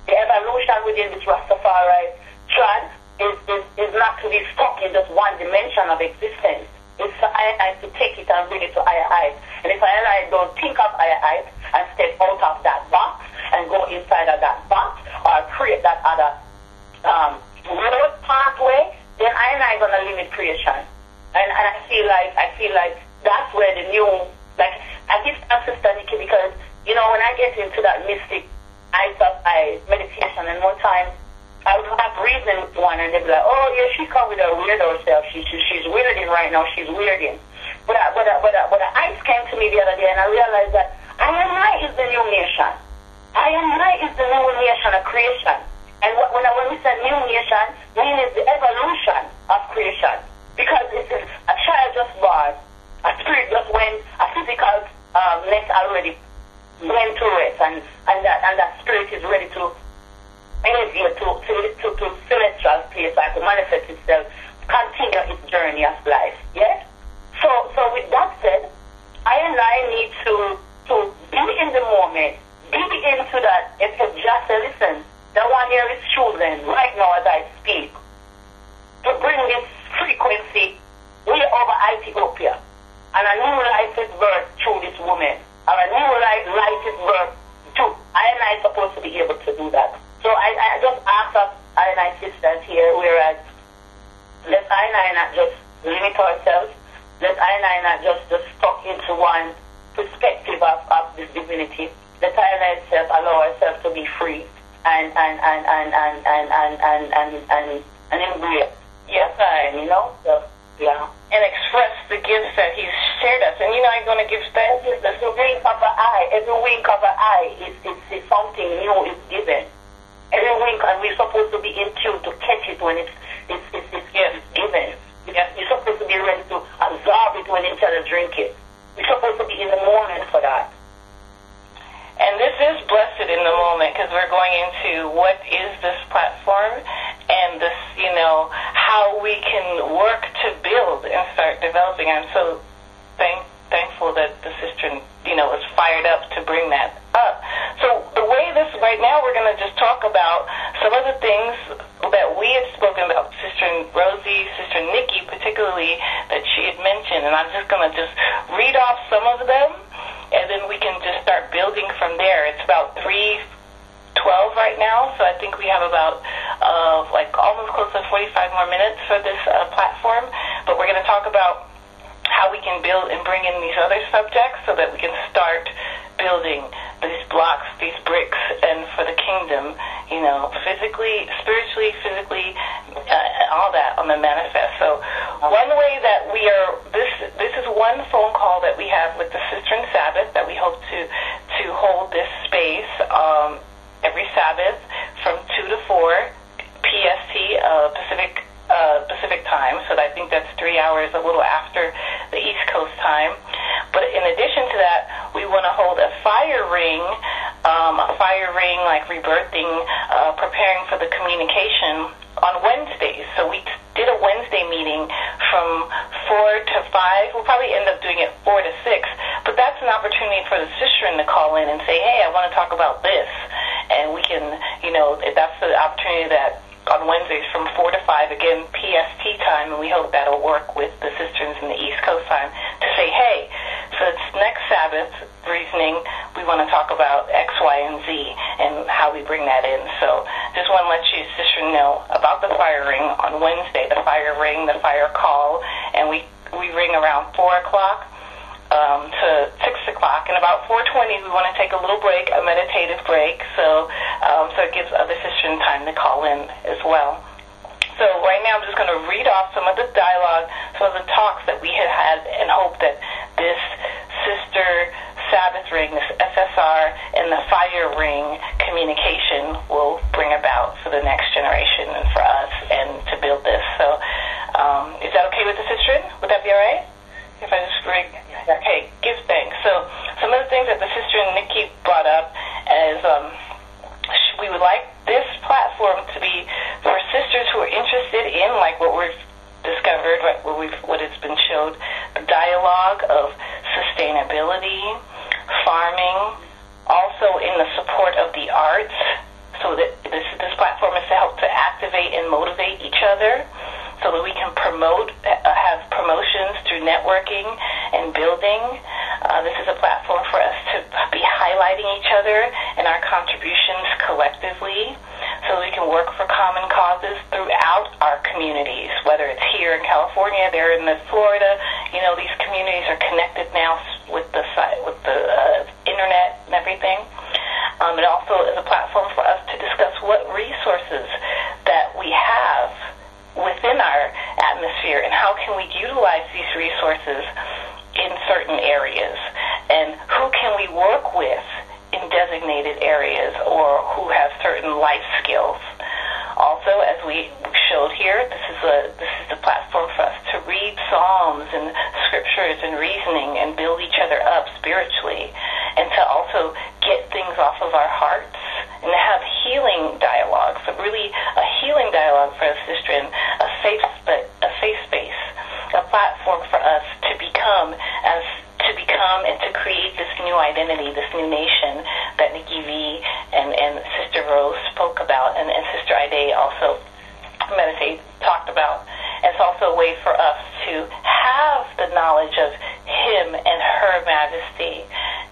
the evolution within this Rastafari trend is, is, is not to be stuck in just one dimension of existence. It's for I and I to take it and bring it to higher heights. And if I and I don't think of higher heights and step out of that box and go inside of that box or create that other um, road pathway, then I and I gonna limit creation. And and I feel like I feel like that's where the new like I give thanks to Nikki because you know when I get into that mystic eyes of eye meditation and one time I would have reason with one and they'd be like, Oh yeah, she come with her weirdo self. She, she she's weirding right now, she's weirding. But I, but I, but I, but the eyes came to me the other day and I realized that I and I is the new nation. I and I is the new nation of creation. And when, I, when we say new nation, meaning the evolution of creation. Because it's a child just born, a spirit just went, a physical um, net already went to rest, and, and, that, and that spirit is ready to elevate to, to, to, to celestial place, like to manifest itself, continue its journey of life. Yes? So, so with that said, I and I need to, to be in the moment, be into that, if you just listen, the one here is chosen right now as I speak to bring this frequency way over Ethiopia. And a new life is birthed through this woman. And a new life, life is birthed too. I and I supposed to be able to do that. So I, I just ask us, I and I sisters here, whereas let I and I not just limit ourselves, let I and I not just, just stuck into one perspective of, of this divinity. Let I and I self allow ourselves to be free and and and and and and and and and, and, and. Yes, I you know. So yeah. And express the gifts that He's shared us. And you know, I'm to give thanks. Every wink of an eye, every wink of an eye is, is something new is given. Every wink, and we're supposed to be in tune to catch it when it's it's it's, it's, yes. given. Yes. You're supposed to be ready to absorb it when you tell to drink it. You're supposed to be in the moment for that. And this is blessed in the moment because we're going into what is this platform and this, you know, how we can work to build and start developing. I'm so thank, thankful that the sister, you know, was fired up to bring that up. So the way this right now, we're going to just talk about some of the things that we had spoken about, Sister Rosie, Sister Nikki, particularly that she had mentioned, and I'm just going to just read off some of them, and then we can just start building from there. It's about three 12 right now, so I think we have about uh, like almost close to 45 more minutes for this uh, platform. But we're going to talk about how we can build and bring in these other subjects so that we can start building these blocks, these bricks, and for the kingdom, you know, physically, spiritually, physically, uh, all that on the manifest. So one way that we are, this this is one phone call that we have with the Sister and Sabbath that we hope to to hold this space. Um, every Sabbath from 2 to 4 PST, uh, Pacific uh, Pacific time. So I think that's three hours a little after the East Coast time. But in addition to that, we want to hold a fire ring, um, a fire ring like rebirthing, uh, preparing for the communication on Wednesdays. So we did a Wednesday meeting from 4 to 5. We'll probably end up doing it 4 to 6. But that's an opportunity for the sister to call in and say, hey, I want to talk about this. And we can, you know, that's the opportunity that on Wednesdays from 4 to 5, again, PST time, and we hope that'll work with the sisters in the East Coast time to say, hey, so it's next Sabbath reasoning, we want to talk about X, Y, and Z and how we bring that in. So just want to let you, sister, know about the fire ring on Wednesday, the fire ring, the fire call, and we, we ring around 4 o'clock um, to 6 o'clock. And about 4.20, we want to take a little break, a meditative break, so, um, so it gives other sisters time to call in as well. So right now I'm just going to read off some of the dialogue, some of the talks that we had had and hope that this sister Sabbath ring, this SSR, and the fire ring communication will bring about for the next generation and for us and to build this. So um, is that okay with the sister? Would that be all right? If I just read Okay, give thanks. So some of the things that the sister and Nikki brought up as um, we would like this platform to be for sisters who are interested in like what we've discovered, what we've what has been showed, the dialogue of sustainability, farming, also in the support of the arts. So that this this platform is to help to activate and motivate each other so that we can promote, uh, have promotions through networking and building. Uh, this is a platform for us to be highlighting each other and our contributions collectively so we can work for common causes throughout our communities, whether it's here in California, there in the Florida. You know, these communities are connected now with the with the uh, internet and everything. Um, it also is a platform for us to discuss what resources that we have within our atmosphere and how can we utilize these resources in certain areas and who can we work with in designated areas or who have certain life skills. Also, as we showed here, this is a this is a platform for us to read psalms and scriptures and reasoning and build each other up spiritually, and to also get things off of our hearts and have healing dialogue. So really, a healing dialogue for us, sister, a safe a safe space, a platform for us to become as to become and to create this new identity, this new nation that Nikki V and, and Sister Rose spoke about, and, and Sister Ide also meditate talked about. It's also a way for us to have the knowledge of Him and Her Majesty,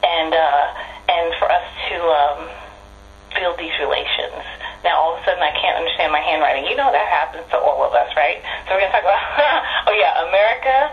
and uh, and for us to um, build these relations. Now all of a sudden I can't understand my handwriting. You know that happens to all of us, right? So we're gonna talk about oh yeah, America.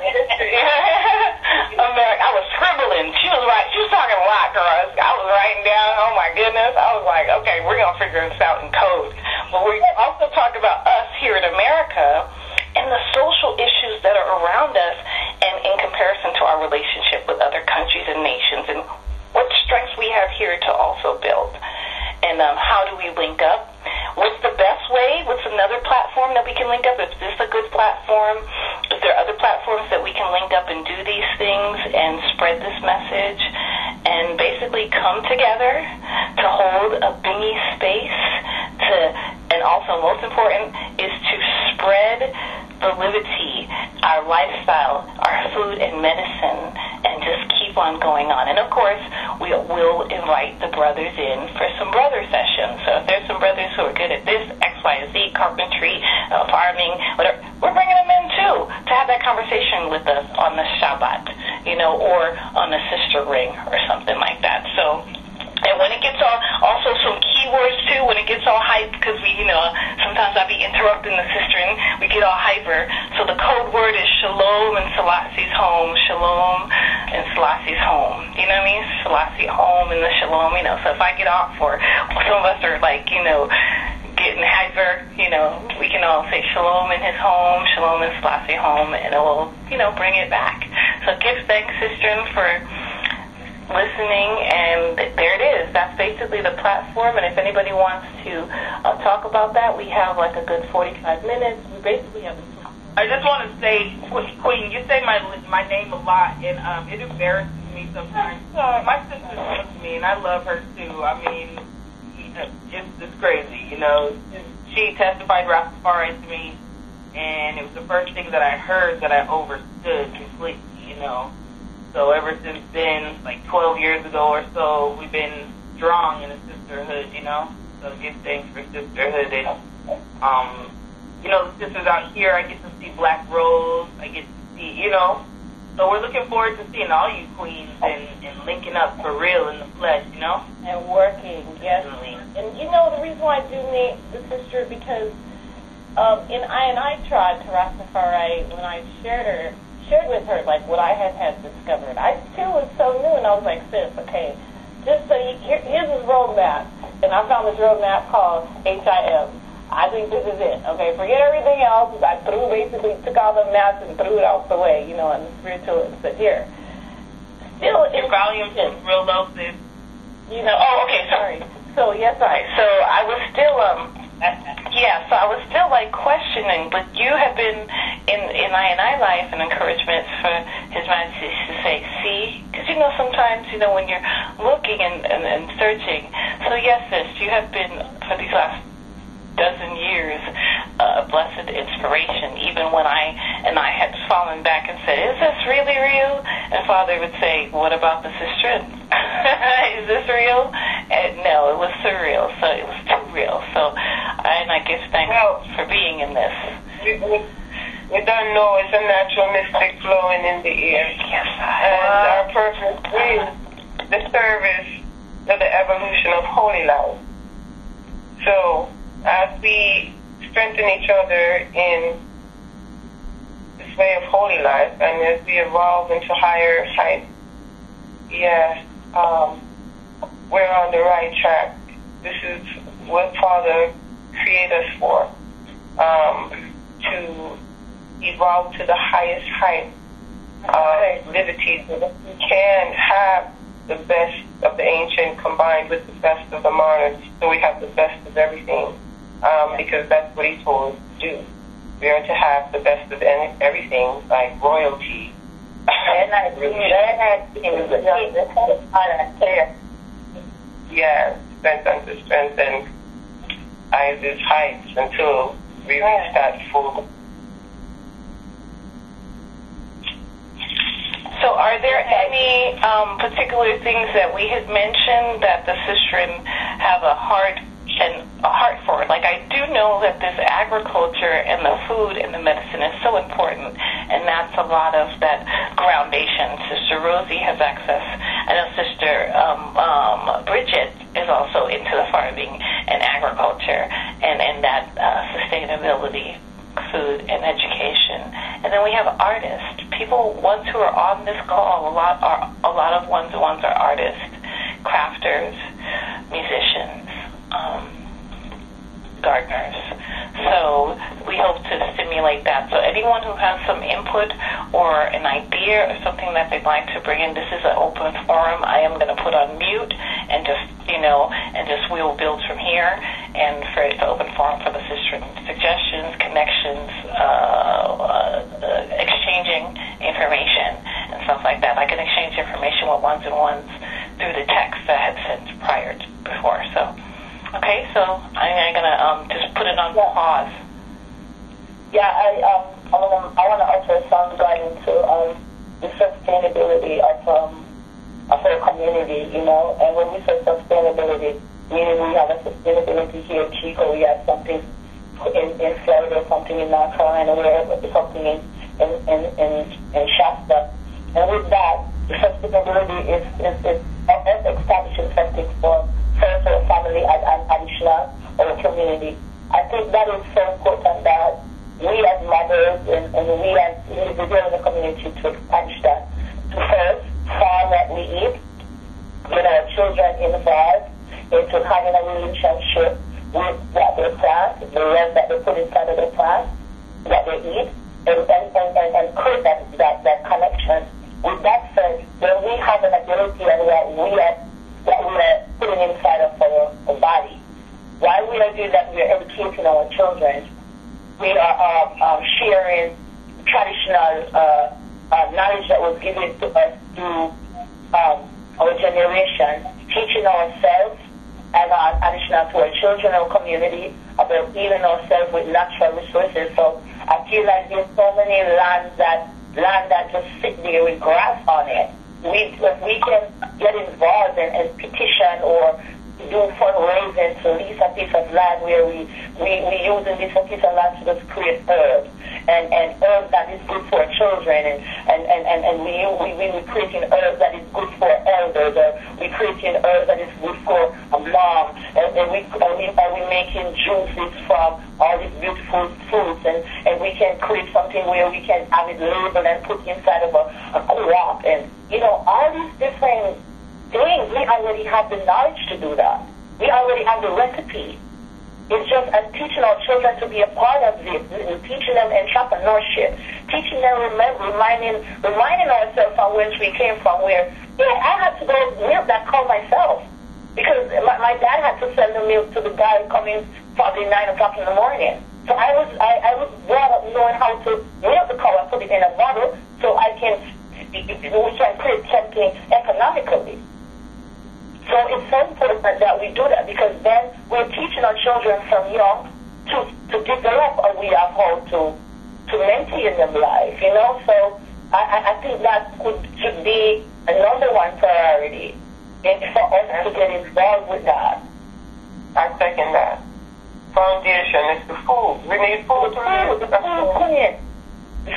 America. I was scribbling. She was right. She was talking a lot, girls. I was writing down. Oh my goodness. I was like, okay, we're gonna figure this out in code. But we also talk about us here in America and the social issues that are around us, and in comparison to our relationship with other countries and nations, and what strengths we have here to also build and um, how do we link up? What's the best way? What's another platform that we can link up? Is this a good platform? Is there other platforms that we can link up and do these things and spread this message and basically come together to hold a Binghi space to, and also most important is to spread the liberty, our lifestyle, our food and medicine, and just keep on going on. And of course, we will invite the brothers in for some brother sessions. So if there's some brothers who are good at this, X, Y, and Z, carpentry, uh, farming, whatever, we're bringing them in too to have that conversation with us on the Shabbat, you know, or on the sister ring or something like that. So and when it gets all, also some keywords too, when it gets all hyped, because we, you know, sometimes I'll be interrupting the sister and we get all hyper. So the code word is shalom and Selassie's home, shalom and Selassie's home. You know what I mean? Selassie home and the shalom, you know. So if I get off for, some of us are like, you know, getting hyper, you know, we can all say shalom in his home, shalom in Selassie home, and it will, you know, bring it back. So give thanks, sister, for listening, and there it is. That's basically the platform. And if anybody wants to uh, talk about that, we have like a good 45 minutes. We basically have. I just want to say, Queen, you say my my name a lot, and um, it embarrasses me sometimes. My sister loves me, and I love her too. I mean, it's it's crazy, you know. She testified Rastafari to me, and it was the first thing that I heard that I understood completely, you know. So ever since then, like 12 years ago or so, we've been strong in a sisterhood, you know. So give thanks for sisterhood and, um, you know, the sisters out here, I get to see Black Rose, I get to see, you know. So we're looking forward to seeing all you queens and, and linking up for real in the flesh, you know. And working, yes. Definitely. And you know the reason why I do need the sister because um, in I and I tried to Rastafari when I shared her shared with her like what I had had discovered. I too was so new, and I was like, sis, okay, just so you, here, here's this roadmap, and I found this roadmap called HIM. I think this is it. Okay, forget everything else. I threw basically took all the maps and threw it out the way, you know, and spiritual and said here. Still, Your volume is real low, sis. You know. Oh, okay, sorry. So yes, I. So I was still um yeah, so I was still like questioning, but you have been in in I and I life and encouragement for His Majesty to say, see, because you know sometimes you know when you're looking and, and, and searching. So yes, sis, you have been for these last dozen years uh, blessed inspiration. Even when I and I had fallen back and said, "Is this really real?" and Father would say, "What about the sister? Is this real?" And no, it was surreal. So it was too real. So I, and I give thanks Well- for being in this. We, we, we don't know it's a natural mystic flowing in the air. Yes, And our purpose is the service to the evolution of holy life. So, as we strengthen each other in this way of holy life, and as we evolve into higher heights, yeah, um, we're on the right track. This is what Father created us for, um, to evolve to the highest height of liberty so that we can have the best of the ancient combined with the best of the modern, so we have the best of everything, um, because that's what he told us to do. We are to have the best of any, everything, like royalty. And I see that is the part clear. yeah, strength unto strength and Isaac heights until we reach that full. So, are there any um, particular things that we had mentioned that the sistren have a heart and a heart for? Like, I do know that this agriculture and the food and the medicine is so important, and that's a lot of that groundation. Sister Rosie has access. I know Sister um, um, Bridget is also into the farming and agriculture and, and that uh, sustainability food and education. And then we have artists. People, ones who are on this call, a lot are a lot of ones ones are artists, crafters, musicians, um, gardeners. So we hope to stimulate that. So anyone who has some input or an idea or something that they'd like to bring in, this is an open forum. I am going to put on mute and just, you know, and just we will build from here. And for it's an open forum for the suggestions, connections, uh, uh, exchanging information and stuff like that. I can exchange information with ones and ones through the text that I had sent prior to before. So. Okay, so I'm gonna um, just put it on pause. Yeah, I um I want to I want to also some guide into um the sustainability of um of our community, you know. And when we say sustainability, meaning we have a sustainability here in Chico, we have something in, in Florida, something in North Carolina, wherever, something in, in, in, in, in Shasta. And with that, the sustainability is, is, is, is establishing something for first our family and, and additional our community. I think that is so important that we as mothers and, and we as individuals in the community to establish that. To first, farm what we eat, get our children involved into having a relationship with what they plant, the land that they put inside of the plant, that they eat, and, and, and, and, and create that, that, that connection. With that said, when we have an ability and what we are, what we are putting inside of our, our body, while we are doing that, we are educating our children. We are um, um, sharing traditional uh, uh, knowledge that was given to us through um, our generation, teaching ourselves and our additional to our children, our community, about healing ourselves with natural resources. So I feel like there's so many lands that land that just sit there with grass on it. We we can get involved and, and petition or do fundraising to lease a piece of land where we we we using this piece of land to just create herbs and and herbs that is good for children and and and and, and we we we we creating herbs that is good for elders or we creating herbs that is good for um, a mom and, and we and we are we making juices from all these beautiful fruits and and we can create something where we can have it labeled and put inside of a, a co-op and you know all these different things, we already have the knowledge to do that. We already have the recipe. It's just as teaching our children to be a part of this, teaching them entrepreneurship, teaching them remember, reminding reminding ourselves from where we came from. Where yeah, I had to go milk that cow myself because my, my dad had to send the milk to the guy coming probably nine o'clock in the morning. So I was I, I was brought up knowing how to milk the cow and put it in a bottle so I can we can create something economically. So it's so important that we do that because then we're teaching our children from young to, to develop a way of how to to maintain them life, you know. So I, I think that could should be a number one priority and for us to get involved with that. I second that. Foundation is the food. We need food to live. Food, food.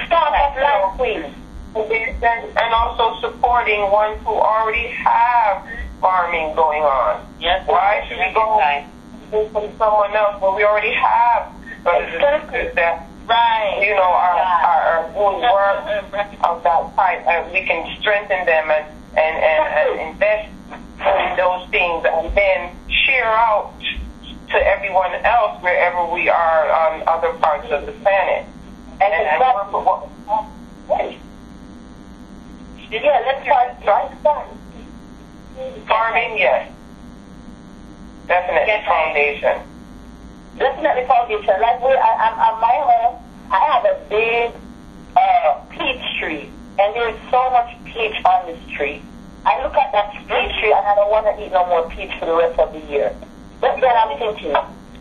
Start at life, queen. And also supporting ones who already have farming going on. Yes. Why should we go from someone else when we already have sisters that Right. you know are are, are doing work of that type, and we can strengthen them and and and, and invest in those things, and then share out to everyone else wherever we are on other parts of the planet. And, And, and work with what, yeah, let's start right start. Farming, yes, definitely Yes, foundation. Definitely foundation. Like we, I, I'm at my home, I have a big uh, peach tree, and there's so much peach on this tree. I look at that peach tree, and I don't want to eat no more peach for the rest of the year. But then I'm thinking,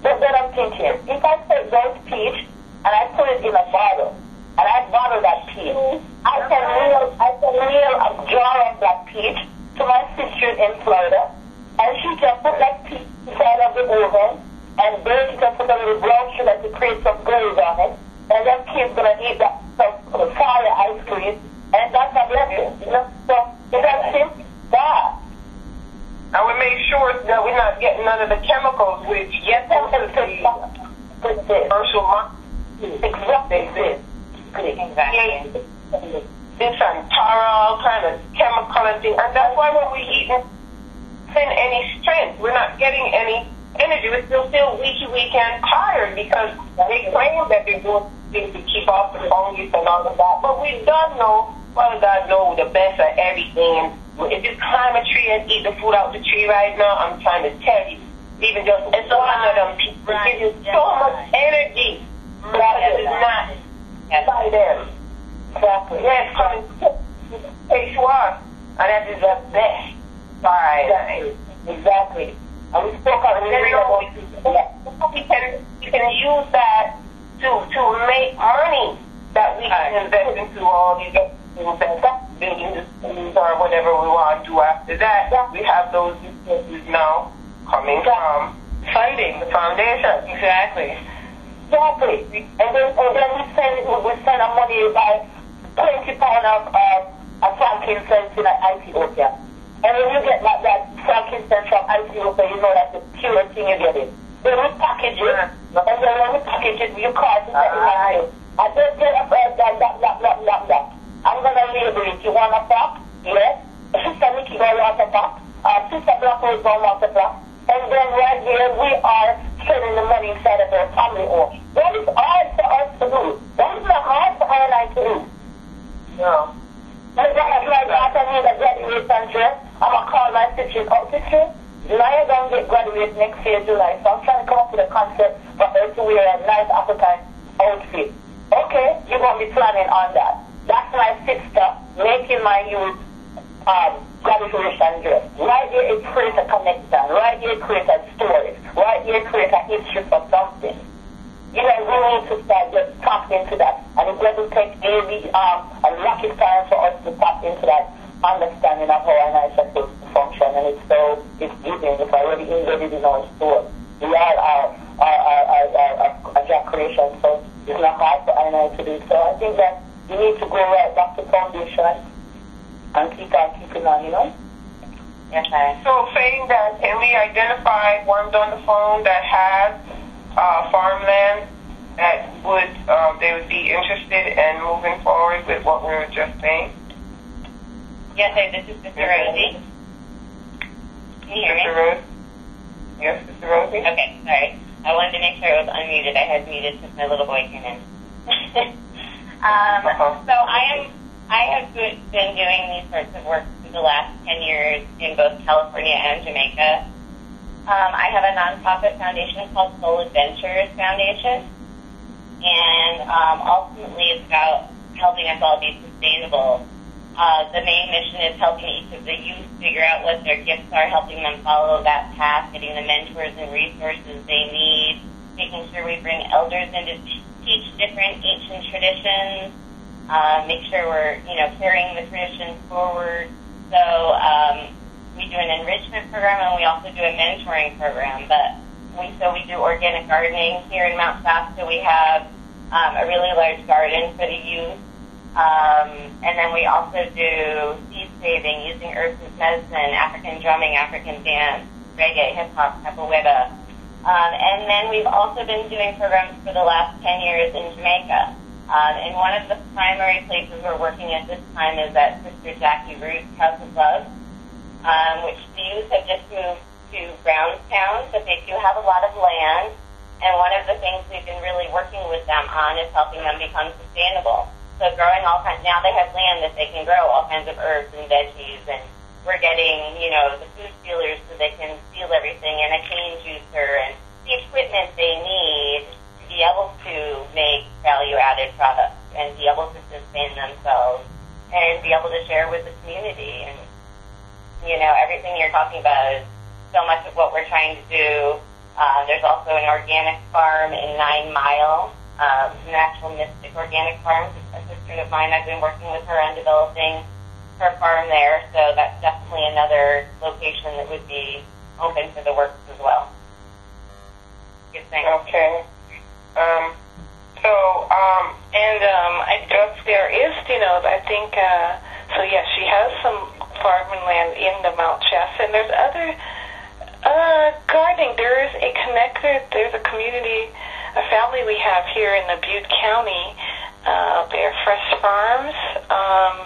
but then I'm thinking, if I take those peach and I put it in a bottle, and I bottle that peach, I can mail, I can mail a jar of that peach to my sister in Florida, and she can put that peach inside of the oven, and then she can put a little brown sugar to create some glaze on it, and then kids gonna eat that some fire ice cream, and that's a blessing, you know. So it's as simple as that. And we make sure that we're not getting none of the chemicals which Yes, and to the commercial market. exactly this. Exactly. Tara, all kind of chemical and things. And that's why when we eat in any strength, we're not getting any energy. We still feel weaky, weak, and tired because they claim that they're doing things to keep off the fungus and all of that. But we don't know, well, God knows the best of everything. If you climb a tree and eat the food out the tree right now, I'm trying to tell you, even just It's one alive. of them people Right. give you Yes, so much right. energy. That is not Yes. by them. Exactly. Yes, coming face wash, and that is the best. Right. Exactly. And we spoke on And then you know, we, we can we can use that to to make money that we can invest into all these do better, building the schools or whatever we want to do after that. We have those resources now coming from Funding. the foundation. Exactly. Exactly. And then, and then we send, we send our money by 20 of, uh, of frankincense in Ethiopia. And when you get that, that frankincense from Ethiopia, you know that's the pure thing you're getting. Then we package it, and then when we package it, you call it, Aye. I just get a bread, that, that, that, that, that, that. I'm gonna label it. You want a pop? Yes. Sister Nikki gonna want a pop. Uh, Sister Black Rose gonna want a pop. And then right here, we are sending the money inside of their family home. That is hard for us to do. That is not hard for and I to do. No. And then if my daughter need a graduation dress, I'm gonna call my sister, oh sister, now you're gonna get graduate next year, July. So I'm trying to come up with a concept for her to wear a nice African outfit. Okay, you're gonna be planning on that. That's my sister making my youth um, graduation dress. Right here it creates a connection. Right here it creates a story. Right here it creates a history for something. You know, we need to start just tapping into that. And it doesn't take any um, a rocket science for us to tap into that understanding of how an eye supposed to function. And it's so, it's giving, it's already embedded in our soul. We are our, our, our, our, our, our, our job creation, so it's not hard for I to do. So I think that we need to go right back to foundation and keep on keeping on, you know? Yes, I. So saying that, can we identify ones on the phone that have uh, farmland that would um, they would be interested in moving forward with what we were just saying? Yes. This is Sister Rosie. Can you hear me? Sister Rose? Yes, Sister Rosie? Okay, sorry. I wanted to make sure it was unmuted. I had muted since my little boy came in. um, Uh-huh. So I am. I have been been doing these sorts of work for the last ten years in both California and Jamaica. Um, I have a nonprofit foundation called Soul Adventures Foundation, and um, ultimately it's about helping us all be sustainable. Uh, the main mission is helping each of the youth figure out what their gifts are, helping them follow that path, getting the mentors and resources they need, making sure we bring elders in to teach different ancient traditions, uh, make sure we're, you know, carrying the traditions forward. So um, we do an enrichment program and we also do a mentoring program. But we so we do organic gardening here in Mount Shasta. We have um, a really large garden for the youth. Um, and then we also do seed saving using herbs as medicine, African drumming, African dance, reggae, hip hop, capoeira. Um, and then we've also been doing programs for the last 10 years in Jamaica. Um, and one of the primary places we're working at this time is at Sister Jackie Root's House of Love, um, which the youth have just moved to Brownstown, but they do have a lot of land. And one of the things we've been really working with them on is helping them become sustainable. So growing all kinds, now they have land that they can grow all kinds of herbs and veggies, and we're getting, you know, the food sealers so they can seal everything, and a cane juicer, and the equipment they need to be able to make value-added products and be able to sustain themselves and be able to share with the community. And, you know, everything you're talking about is so much of what we're trying to do. Uh, there's also an organic farm in Nine Mile, um, Natural Mystic Organic Farms. A sister of mine, I've been working with her on developing her farm there, so that's definitely another location that would be open for the works as well. Good thing. Okay. Um, so, um, And um, I guess there is, you know, I think, uh, so yes, she has some farming land in the Mount Shasta, and there's other uh, gardening. There is a connector, there's a community, a family we have here in the Butte County. Uh, they're Fresh Farms, um,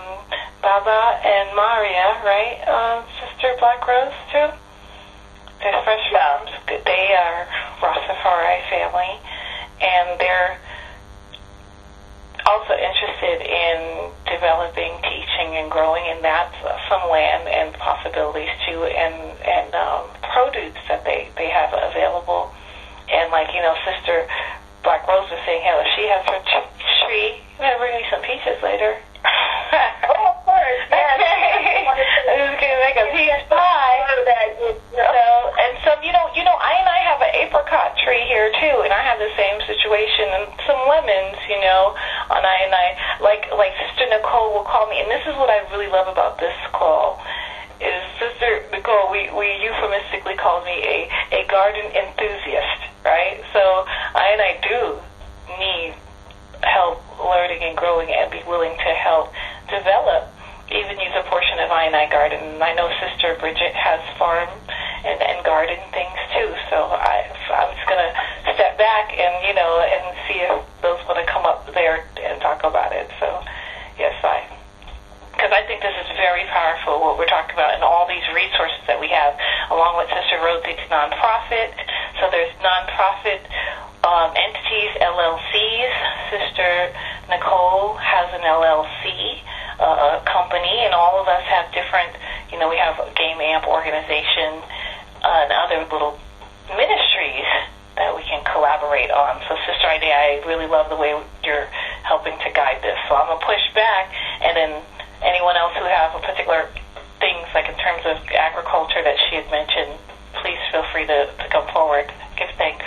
Baba and Maria, right? Um, Sister Black Rose, too? They're Fresh Farms. They are Rastafari family, and they're also interested in developing, teaching, and growing, and that's uh, some land and possibilities too, and and um, produce that they they have available, and like you know, Sister Black Rose was saying, hell, if she has her tree, you better bring me some peaches later. I'm just gonna make a peach pie. So and some, you know, you know, I and I have an apricot tree here too, and I have the same situation, and some lemons, you know, and I and I like like Sister Nicole will call me, and this is what I really love about this call is Sister Nicole, we, we euphemistically call me a, a garden enthusiast, right? So I and I do need help learning and growing and be willing to help develop even use a portion of I and I garden. I know Sister Bridget has farm and, and garden things too. So I, I'm just gonna step back and you know and see if those want to come up there and talk about it. So yes, I because I think this is very powerful what we're talking about and all these resources that we have, along with Sister Rosie's nonprofit. So there's nonprofit um, entities, LLCs. Sister Nicole has an LLC uh, company, and all of us have different. You know, we have a GameAMP organization uh, and other little ministries that we can collaborate on. So, Sister Idea, I really love the way you're helping to guide this. So I'm gonna push back, and then anyone else who have a particular things like in terms of agriculture that she had mentioned, please feel free to, to come forward. Give thanks.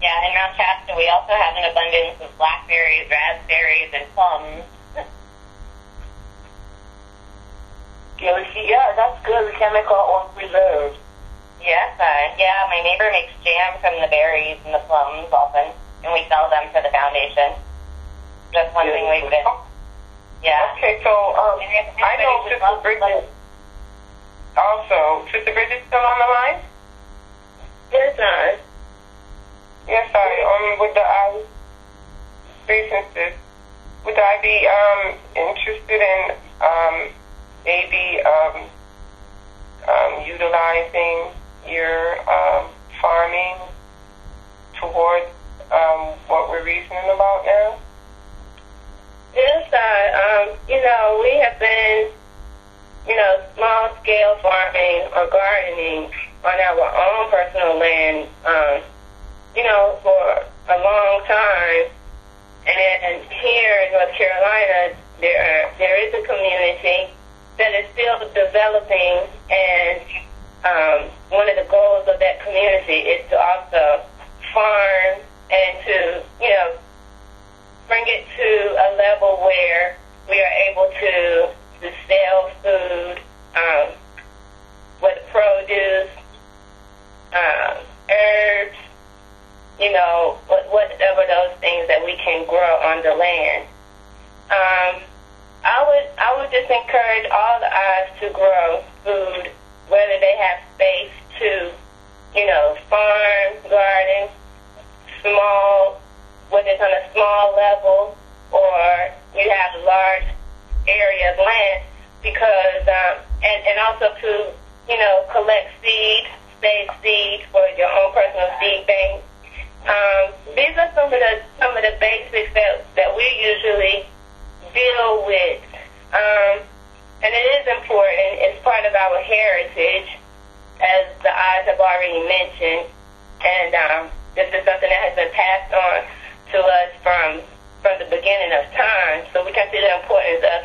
Yeah, in Mount Shasta, we also have an abundance of blackberries, raspberries, and plums. Yeah, we see, yeah, that's good. We can make our own preserves. Yes, uh, yeah, my neighbor makes jam from the berries and the plums often, and we sell them to the foundation. That's one thing we've been, yeah. Okay, so um, I know Sister Bridget also. Sister Bridget still on the line? Yes, sir. Yes, sorry. Um, would the I businesses would I be um interested in um maybe um um utilizing your um farming toward um what we're reasoning about now? Sir. Um, you know, we have been, you know, small scale farming or gardening on our own personal land, um, you know, for a long time. And here in North Carolina, there there is a community that is still developing, and um, one of the goals of that community is to also farm and to, you know, bring it to a level where we are able to, to sell food, um, with produce, um, herbs, you know, whatever those things that we can grow on the land. Um, I would I would just encourage all the eyes to grow food, whether they have space to, you know, farm, garden, small, whether it's on a small level or you have a large area of land, because um, and and also to you know collect seed, save seed for your own personal seed bank. Um, these are some of the some of the basics that that we usually deal with, um, and it is important. It's part of our heritage, as the eyes have already mentioned, and um, this is something that has been passed on to us from from the beginning of time. So we can see the importance of,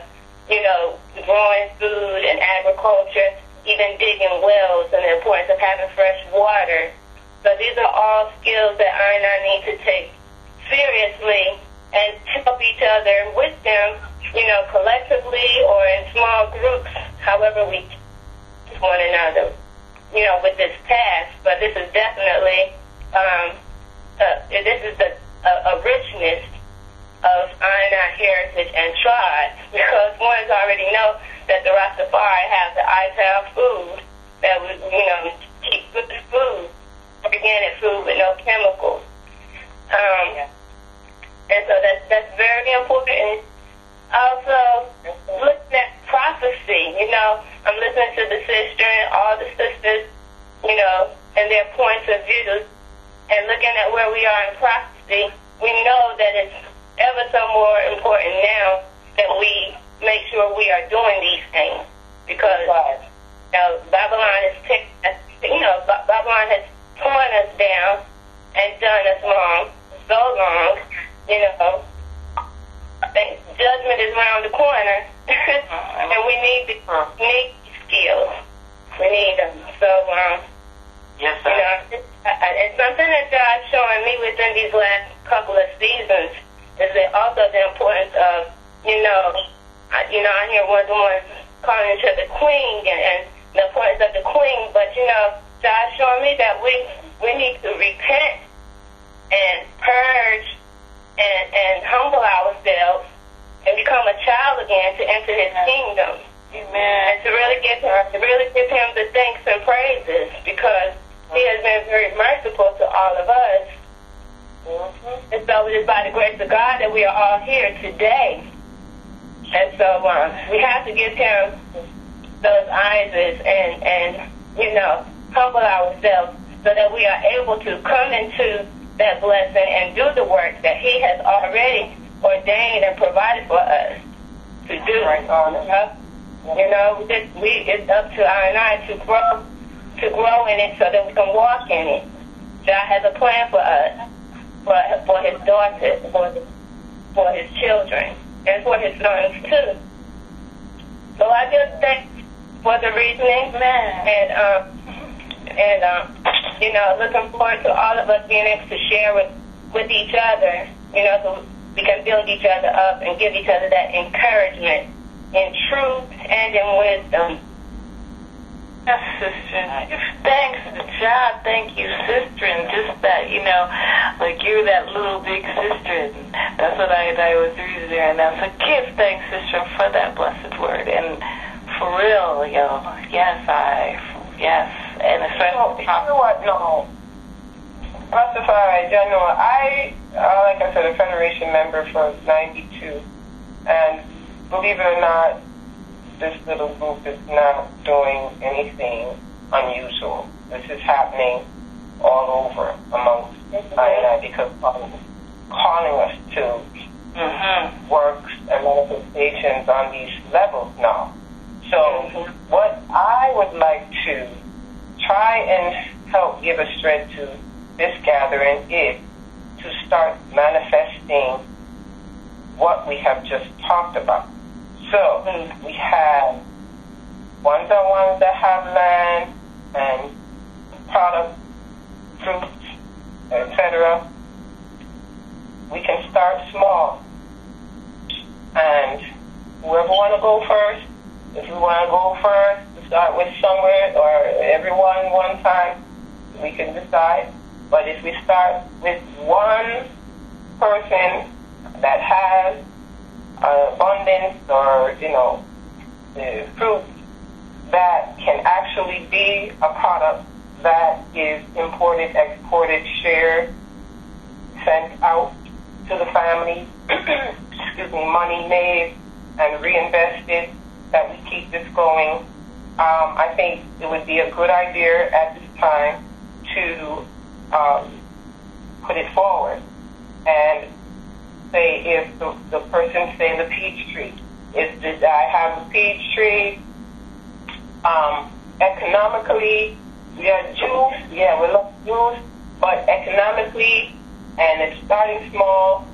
you know, growing food and agriculture, even digging wells, and the importance of having fresh water. So these are all skills that I and I need to take seriously and help each other with them, you know, collectively or in small groups, however we one another, you know, with this task. But this is definitely, um, uh, this is the a, a richness of our heritage and tribes because ones already know that the Rastafari have the ITAL food that would, you know, keep good food, organic food with no chemicals. Um, and so that's, that's very important. Also, looking at prophecy, you know, I'm listening to the sister and all the sisters, you know, and their points of view and looking at where we are in prophecy, we know that it's ever so more important now that we make sure we are doing these things because Right. you know, Babylon has picked, you know, Babylon has torn us down and done us wrong so long, you know. that Judgment is around the corner, and we need the need skills. We need them. So, um, Yes, sir. you know, it's something that God's showing me within these last couple of seasons is that also the importance of, you know, I- you know, I hear one the calling each other queen and, and the importance of the queen, but you know, God's showing me that we we need to repent and purge and and humble ourselves and become a child again to enter His kingdom. Amen. And to really give him, to really give him the thanks and praises because he has been very merciful to all of us. And so it is by the grace of God that we are all here today. And so um, we have to give him those eyes and, and, you know, humble ourselves so that we are able to come into that blessing and do the work that he has already ordained and provided for us to do. Right on. Uh, you know, we just, we, it's up to our and I to grow, to grow in it so that we can walk in it. God has a plan for us, for, for his daughters, for, for his children, and for his sons too. So I just thank for the reasoning, and um, and um, you know, looking forward to all of us being able to share with with each other, you know, so we can build each other up and give each other that encouragement in truth and in wisdom. Yes, sister. Give thanks to God. Thank you, sister. And just that, you know, like you're that little big sister. And that's what I, I was reading there. And was like, give thanks, sister, for that blessed word. And for real, yo, yes, I, yes. And You know, especially, you know what? No. Rastafari, General, I, uh, like I said, a Federation member for 92. And believe it or not, this little group is not doing anything unusual. This is happening all over amongst I and I because of calling us to mm-hmm. works and manifestations on these levels now. So what I would like to try and help give a thread to this gathering is to start manifesting what we have just talked about. So we have ones on ones that have land and product, fruits, etc. We can start small. And whoever want to go first, if we want to go first, start with somewhere or everyone one time, we can decide. But if we start with one person that has uh, abundance or, you know, uh, fruit that can actually be a product that is imported, exported, shared, sent out to the family, excuse me, money made and reinvested, that we keep this going. Um, I think it would be a good idea at this time to um, put it forward and say if the, the person say the peach tree, if the, I have a peach tree, um, economically, we are Jews, yeah, we love Jews, but economically, and it's starting small,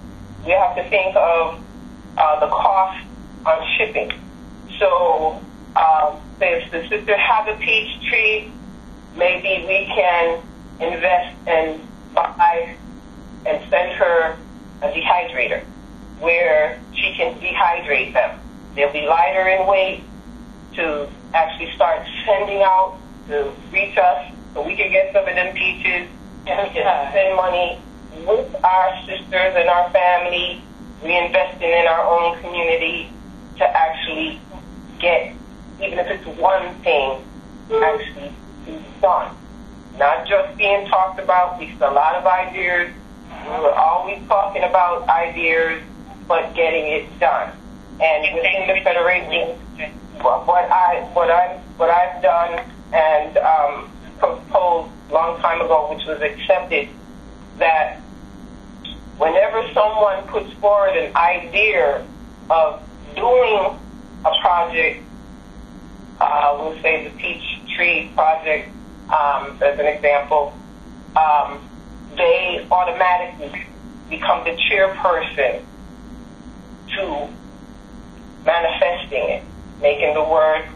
we have to think of uh, the cost on shipping. So, um, if the sister has a peach tree, maybe we can invest and buy and send her a dehydrator where she can dehydrate them. They'll be lighter in weight to actually start sending out to reach us so we can get some of them peaches and we can spend money with our sisters and our family, reinvesting in our own community to actually get, even if it's one thing, actually done. Not just being talked about, we have a lot of ideas. We were always talking about ideas, but getting it done. And within the federation, what I what I what I've done and um, proposed long time ago, which was accepted, that whenever someone puts forward an idea of doing a project, uh, we'll say the Peach Tree Project, um, as an example, um, they automatically become the chairperson to manifesting it, making the word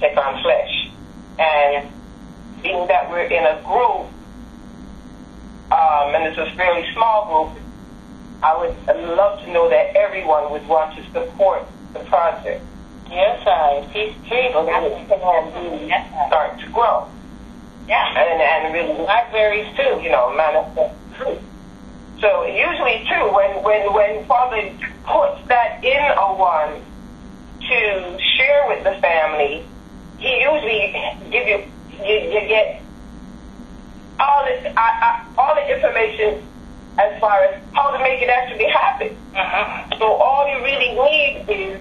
take on flesh. And being that we're in a group, um, and it's a fairly small group, I would love to know that everyone would want to support the project. Yes, I. Peace tree. Start to grow. Yeah. And, and really Blackberries too. you know, manifest fruit. So usually too, when when when Father puts that in a one to share with the family, he usually give you you, you get all this uh, uh, all the information as far as how to make it actually happen. Mm-hmm. So all you really need is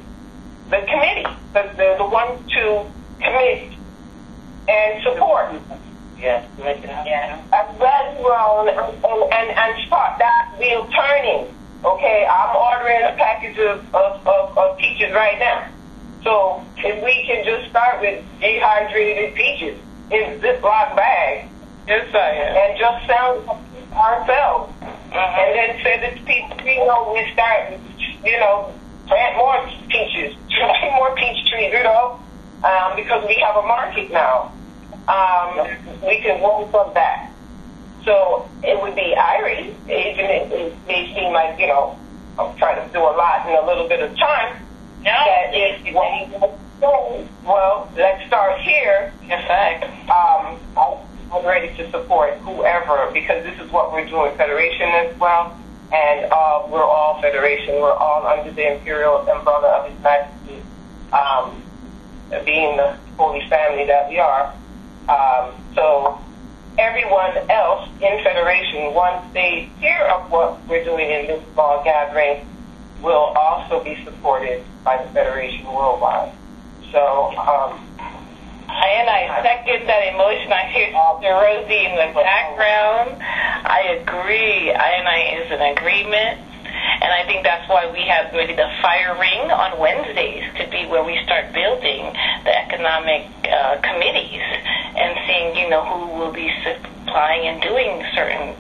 the committee, because they're the ones to commit and support Yes. Make it happen. as well grown and, and, and, and start that wheel turning. Okay, I'm ordering a package of, of, of, of peaches right now. So if we can just start with dehydrated peaches in Ziploc bag Yes, I am. and just sell ourselves. And then say that people, you know, we start, you know, plant more peaches, plant more peach trees, you know, um, because we have a market now. Um, we can roll from that. So it would be Irie, even if it may seem like, you know, I'm trying to do a lot in a little bit of time. No. That is what we want to do. Well, let's start here Yes, I. um, I'm- I'm ready to support whoever because this is what we're doing, Federation as well, and uh, we're all Federation. We're all under the imperial umbrella of His Majesty, um, being the holy family that we are. Um, so everyone else in Federation, once they hear of what we're doing in this small gathering, will also be supported by the Federation worldwide. So um, And I second that emotion. I hear Sister Rosie in the background. I agree. I and I is in agreement. And I think that's why we have maybe the fire ring on Wednesdays could be where we start building the economic uh, committees and seeing, you know, who will be supplying and doing certain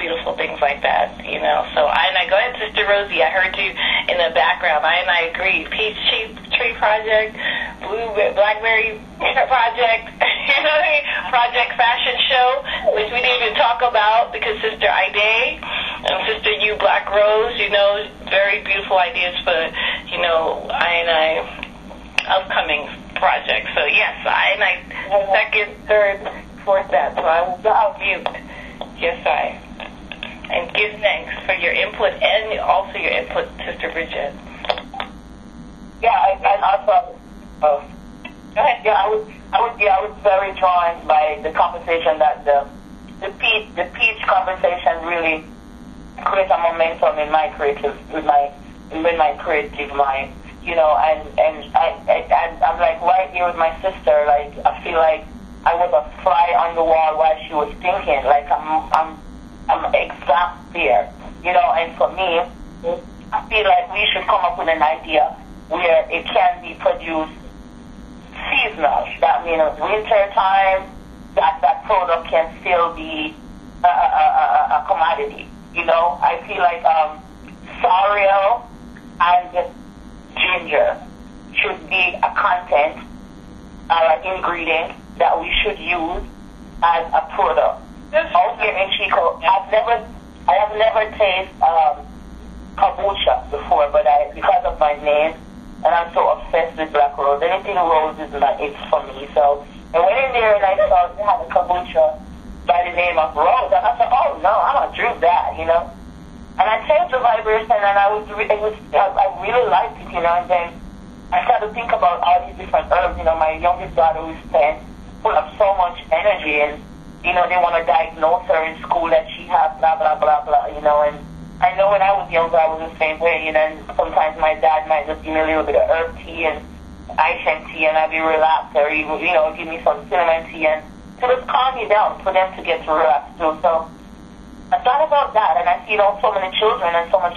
beautiful things like that, you know. So I and I go ahead, Sister Rosie. I heard you in the background. I and I agree. Peach Tree, tree Project, Blue Blackberry Project, you know I? Project Fashion Show, which we didn't even talk about because Sister Ide and Sister U Black Rose, you know, very beautiful ideas for, you know, I and I upcoming projects. So yes, I and I second, third, fourth that. So I'll mute. Yes, I. And give thanks for your input and also your input, Sister Bridget. Yeah, I, and also, uh, Go ahead. yeah, I was, I was, yeah, I was very drawn by the conversation that the, the peach, the peach conversation really creates a momentum in my creative, with my, with my creative mind, you know, and and I, I, I'm like right here with my sister, like I feel like I was a fly on the wall while she was thinking, like I'm, I'm, I'm exact there, you know, and for me, I feel like we should come up with an idea where it can be produced seasonal. That means winter time, that that product can still be a, a, a, a commodity. You know, I feel like um, sorrel and ginger should be a content or an ingredient that we should use as a product. Out here in Chico, I've never, I have never tasted um, kombucha before, but I, because of my name, and I'm so obsessed with black rose. Anything rose is not it's for me. So I went in there and I saw they had a kombucha by the name of Rose, and I said, oh no, I'm gonna drink that, you know. And I changed the vibration, and I was, re- it was, I, I really liked it, you know. And then I started to think about all these different herbs. You know, my youngest daughter who's ten, full of so much energy, and you know they want to diagnose her in school that she has blah blah blah blah, you know, and I know when I was younger, I was the same way. You know, and sometimes my dad might just give me a little bit of herb tea and Asian tea, and I'd be relaxed, or even, you know, give me some cinnamon tea, and to just calm me down for them to get to relax too. So I thought about that, and I see, you know, so many children and so much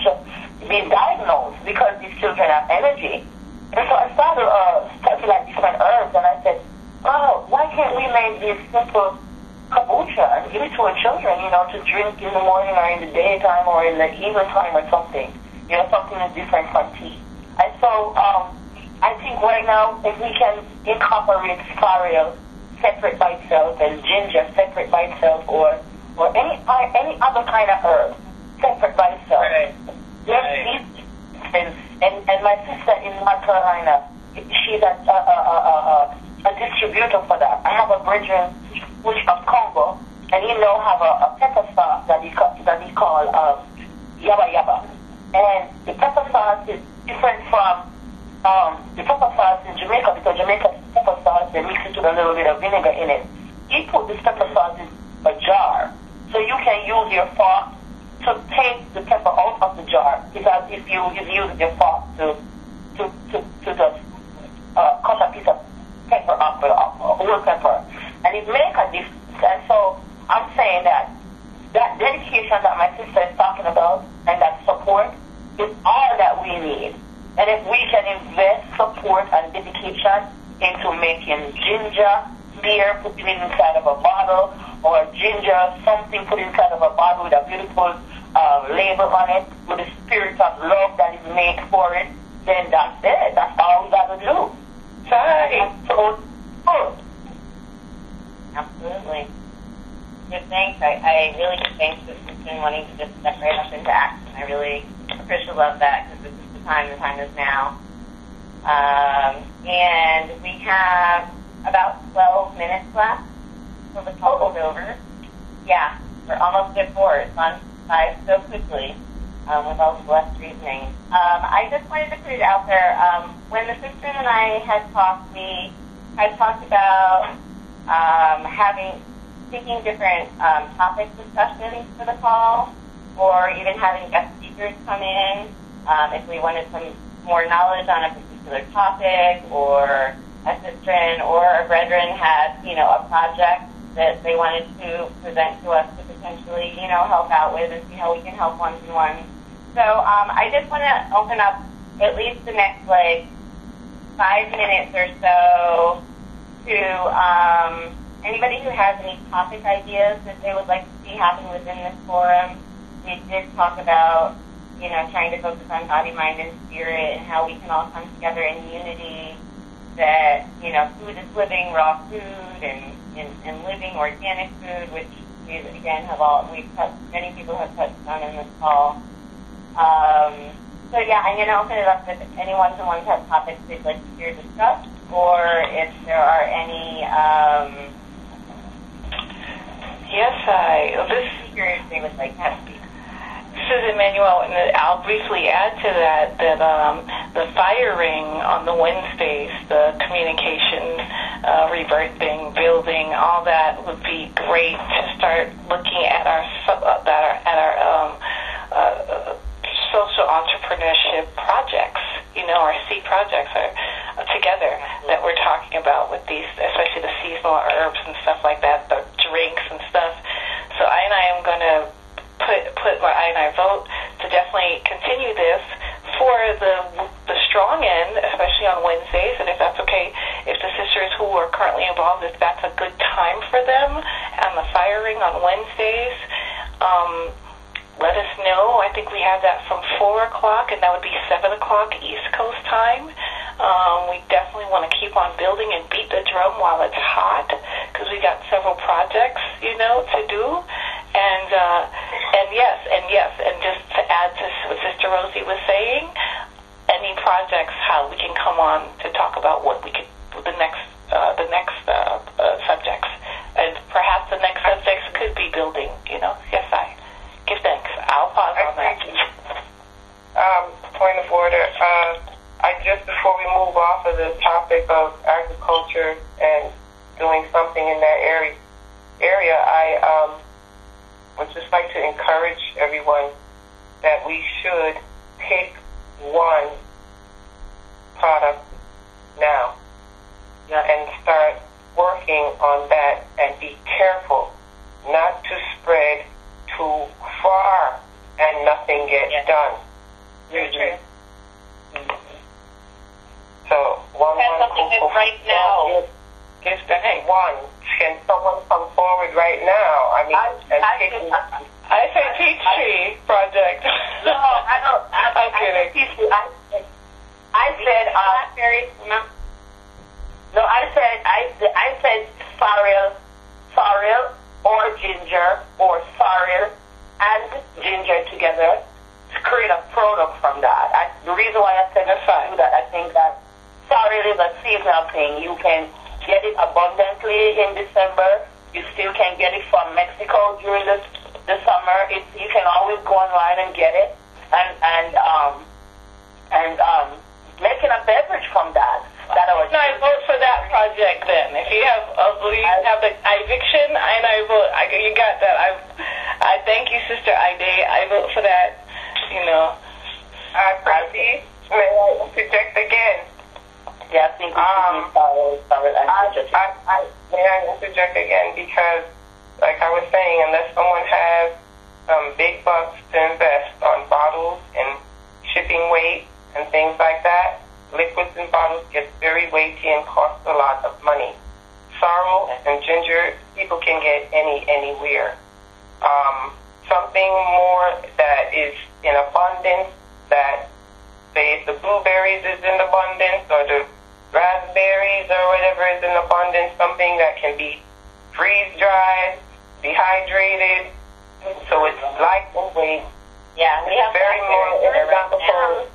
being diagnosed because these children have energy. And so I started uh, studying like different herbs, and I said, oh, why can't we make this simple kombucha and give it to our children, you know, to drink in the morning or in the daytime or in the evening time or something. You know, something that's different from tea. And so um, I think right now if we can incorporate sorrel separate by itself and ginger separate by itself or or any uh, any other kind of herb separate by itself. Right. Let's Right. eat And, and, and my sister in North Carolina, she's a, a, a, a, a, a distributor for that. I have a brethren which of Congo, and he now have a, a pepper sauce that he, that he call um, yaba yaba. And the pepper sauce is different from um, the pepper sauce in Jamaica because Jamaica's pepper sauce, they mix it with a little bit of vinegar in it. He put this pepper sauce in a jar. So you can use your fork to take the pepper out of the jar because if you, if you use your fork to, to, to, to just uh, cut a piece of pepper off, uh, whole pepper, and it make a difference. And so I'm saying that that dedication that my sister is talking about and that support is all that we need. And if we can invest support and dedication into making ginger beer, putting it inside of a bottle, or ginger, something put inside of a bottle with a beautiful uh, label on it, with the spirit of love that is made for it, then that's it. That's all we got to do. Good. Absolutely. Good thanks. I, I really good thanks for Kristen wanting to just step right up into action. I really appreciate love that because this is the time. The time is now. Um, and we have about 12 minutes left till the call is over. Yeah, we're almost at four. It's gone by so quickly um, with all the blessed reasoning. Um, I just wanted to put it out there. Um, when the sister and I had talked, we had talked about um, having taking different um, topic discussions for the call, or even having guest speakers come in um, if we wanted some more knowledge on a particular topic, or a sister or a brethren had you know a project that they wanted to present to us to potentially you know help out with and see how we can help one to one. So um, I just want to open up at least the next like five minutes or so to um, anybody who has any topic ideas that they would like to see happen within this forum. We did talk about, you know, trying to focus on body, mind, and spirit and how we can all come together in unity. That, you know, food is living, raw food, and, and, and living organic food, which we, again, have all, we've touched, many people have touched on in this call. Um, so yeah, I'm going to open it up if anyone who wants to have topics they'd like to hear discussed, or if there are any um, Yes, I. This curious they would like to speak. This is Emmanuel, and I'll briefly add to that that um, the fire ring on the Wednesdays, the communication, uh, rebirthing, building, all that would be great to start looking at our uh, that at our um, uh, social entrepreneurship projects. You know, our C projects are together that we're talking about with these, especially the seasonal herbs and stuff like that, the drinks and stuff. So I and I am going to put put my I and I vote to definitely continue this for the the strong end, especially on Wednesdays, and if that's okay, if the sisters who are currently involved, if that's a good time for them, and the fire ring on Wednesdays. Um, let us know. I think we have that from 4 o'clock, and that would be 7 o'clock East Coast time. Um, we definitely want to keep on building and beat the drum while it's hot because we got several projects, you know, to do. And uh, and yes, and yes, and just to add to what Sister Rosie was saying, any projects how we can come on to talk about what we could the next uh, the next uh, uh, subjects, and perhaps the next subjects could be building. You know, yes, I give thanks. I'll pause on that. Um, point of order. Uh, I just before we move off of the topic of agriculture and doing something in that area, area, I um, would just like to encourage everyone that we should pick one product now and start working on that and be careful not to spread too far and Yes. done. Very. So one Have one something that's right now. Give, give thanks. One. Can someone come forward right now? I mean, I, and I, I, I say Peachtree Project. no, I don't. I, I'm I, kidding. I, I said, uh, Not very, no. no, I said, I, I said sorrel, sorrel or ginger or sorrel and ginger together to create a product from that. I, the reason why I said That's do that, I think that sorrel is a seasonal thing. You can get it abundantly in December. You still can get it from Mexico during the, the summer. It's, you can always go online and get it. And, and, um, and, um, making a beverage from that. That I was And I vote for that project then. If you have, uh, you have the eviction, and I vote. I, you got that. I, I thank you, Sister Ide. I vote for that. You know. I may I interject again? Yeah, I think Um, sorrel and I. I, I, may I interject again? Because, like I was saying, unless someone has some big bucks to invest on bottles and shipping weight and things like that, liquids and bottles get very weighty and cost a lot of money. Sorrel and ginger, people can get any anywhere. Um, something more that is in abundance, that say if the blueberries is in abundance or the raspberries or whatever is in abundance, something that can be freeze dried, dehydrated, so it's light and weight, Yeah, we have very more economical,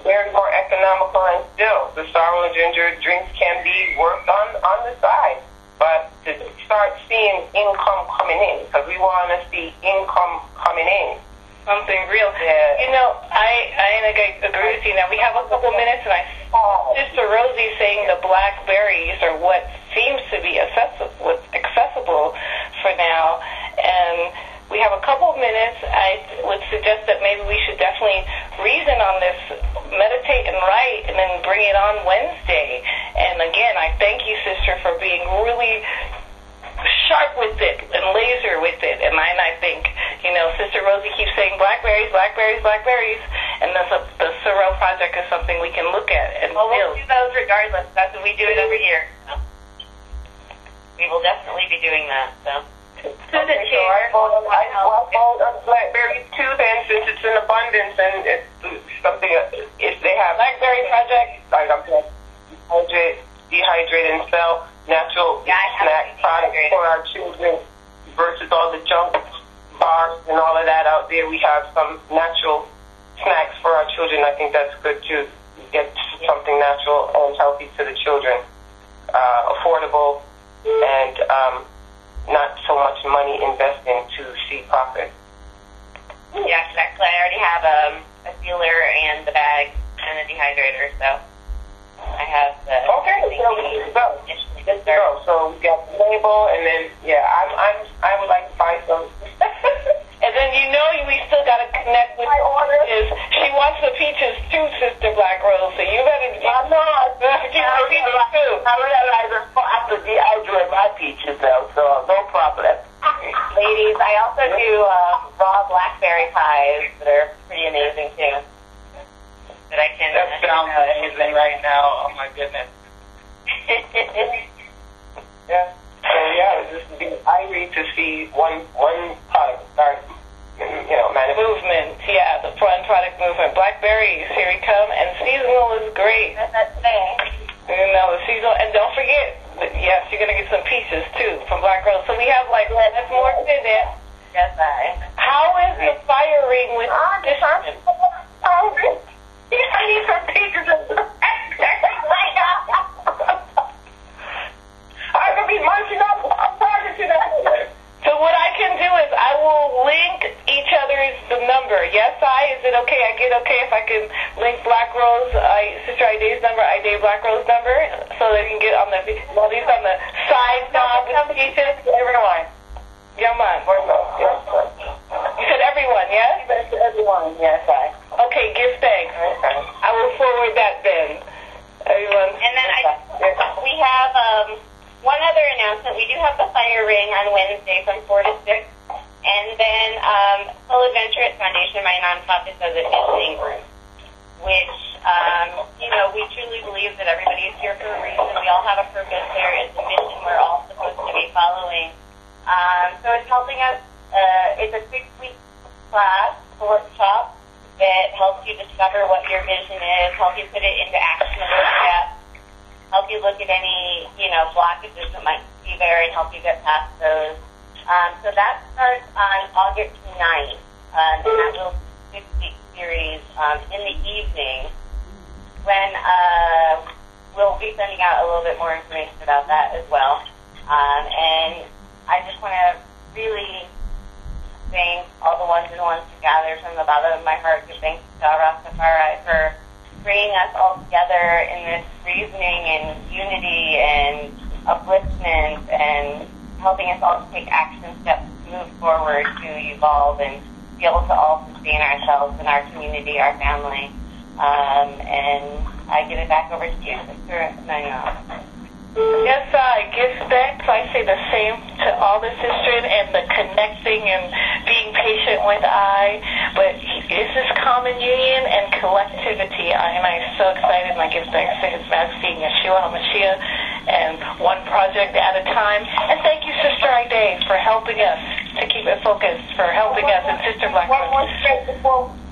very more economical, and still the sorrel and ginger drinks can be worked on on the side. But to start seeing income coming in, because we want to see income coming in. Something real. Yeah. You know, I I agree agree with you. Now we have a couple minutes, and I Sister Rosie saying the blackberries are what seems to be accessible, accessible for now, and we have a couple of minutes. I would suggest that maybe we should definitely reason on this, meditate and write, and then bring it on Wednesday. And again, I thank you, sister, for being really sharp with it and laser with it. And I, and I think, you know, Sister Rosie keeps saying blackberries, blackberries, blackberries, and the, the Sorrel Project is something we can look at and Well, we'll do those regardless. That's what we do it every year. So. We will definitely be doing that. So. To the Okay, so chair. I vote on, I, I vote on blackberries too then, since it's in abundance and it's something, if they have. Blackberry Project. Like I'm saying, dehydrate, dehydrate and sell natural Yeah, I have snack it products dehydrated. for our children versus all the junk bars and all of that out there. We have some natural snacks for our children. I think that's good to get something natural and healthy to the children, uh, affordable and um, not so much money investing to see profit. Yeah, exactly. I already have um, a sealer and the bag and a dehydrator, so I have the. Okay, so. Let's go. So we got the label, and then yeah, I'm I'm I would like to buy some. And then you know we still got to connect with I order. is she wants the peaches too, Sister Black Rose. So you better I know. I Give her peaches too. I realize I have to dehydrate my peaches though, so no problem. Ladies, I also do uh, raw blackberry pies that are pretty amazing too. That I can. That sounds amazing right now. Oh my goodness. Yeah. So yeah, it would just be irate to see one one product start, you know, manifesting. movement. Yeah, the front product movement. Blackberries, here we come, and seasonal is great. That's today. You know, the seasonal, and don't forget, that, yes, you're gonna get some peaches too from Black Rose. So we have like that's more than that. Yes, I. How is the fire ring with I'm this? hungry. I need some peaches right now. I could be munching up. I'm talking to that. So what I can do is I will link each other's the number. Yes, I. Is it okay? I get okay if I can link Black Rose, I, Sister Idea's number, Idea Black Rose number, so they can get on the at these on the side knob with the peaches. Everyone. Yeah, man. You said everyone, yeah? yes? Everyone, yes, I. Okay, give thanks. I will forward that then. Everyone. And then I, we have um, one other announcement. We do have the fire ring on Wednesday from 4 to 6. And then um, Soul Adventures Foundation, my nonprofit, does a visiting group, which, um, you know, we truly believe that everybody is here for a reason. We all have a purpose. There is a mission we're all supposed to be following. Um, so it's helping us, uh, it's a six-week class, workshop, that helps you discover what your vision is, help you put it into actionable steps, help you look at any, you know, blockages that might be there and help you get past those. Um, so that starts on August 9th, um, and that will six weeks. series um, in the evening when uh, we'll be sending out a little bit more information about that as well. Um, and I just want to really thank all the ones and ones who gathered from the bottom of my heart. Give thanks to Rastafari for bringing us all together in this reasoning and unity and upliftment and helping us all to take action steps to move forward to evolve and be able to all sustain ourselves and our community, our family. Um, and I give it back over to you, Sister Manuel. Yes, uh, I give thanks. I say the same to all the sisters and the connecting and being patient with I. But this is common union and collectivity. I, and I'm so excited and I give thanks to His Majesty Yeshua HaMashiach and one project at a time. And thank you, Sister Ide, for helping us to keep it focused, for helping us, and Sister One Blackwood.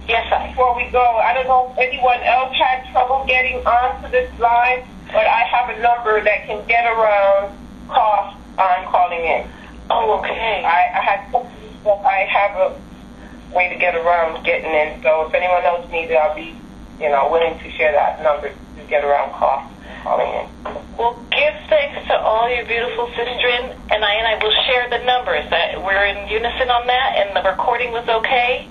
Yes, I. before we go. I don't know if anyone else had trouble getting onto this line, but I have a number that can get around cost on calling in. Oh, okay. I, I had I have a way to get around getting in. So if anyone else needs it, I'll be you know willing to share that number to get around cost calling in. Well, give thanks to all your beautiful sisters, and I and I will share the numbers. That we're in unison on that, and the recording was okay.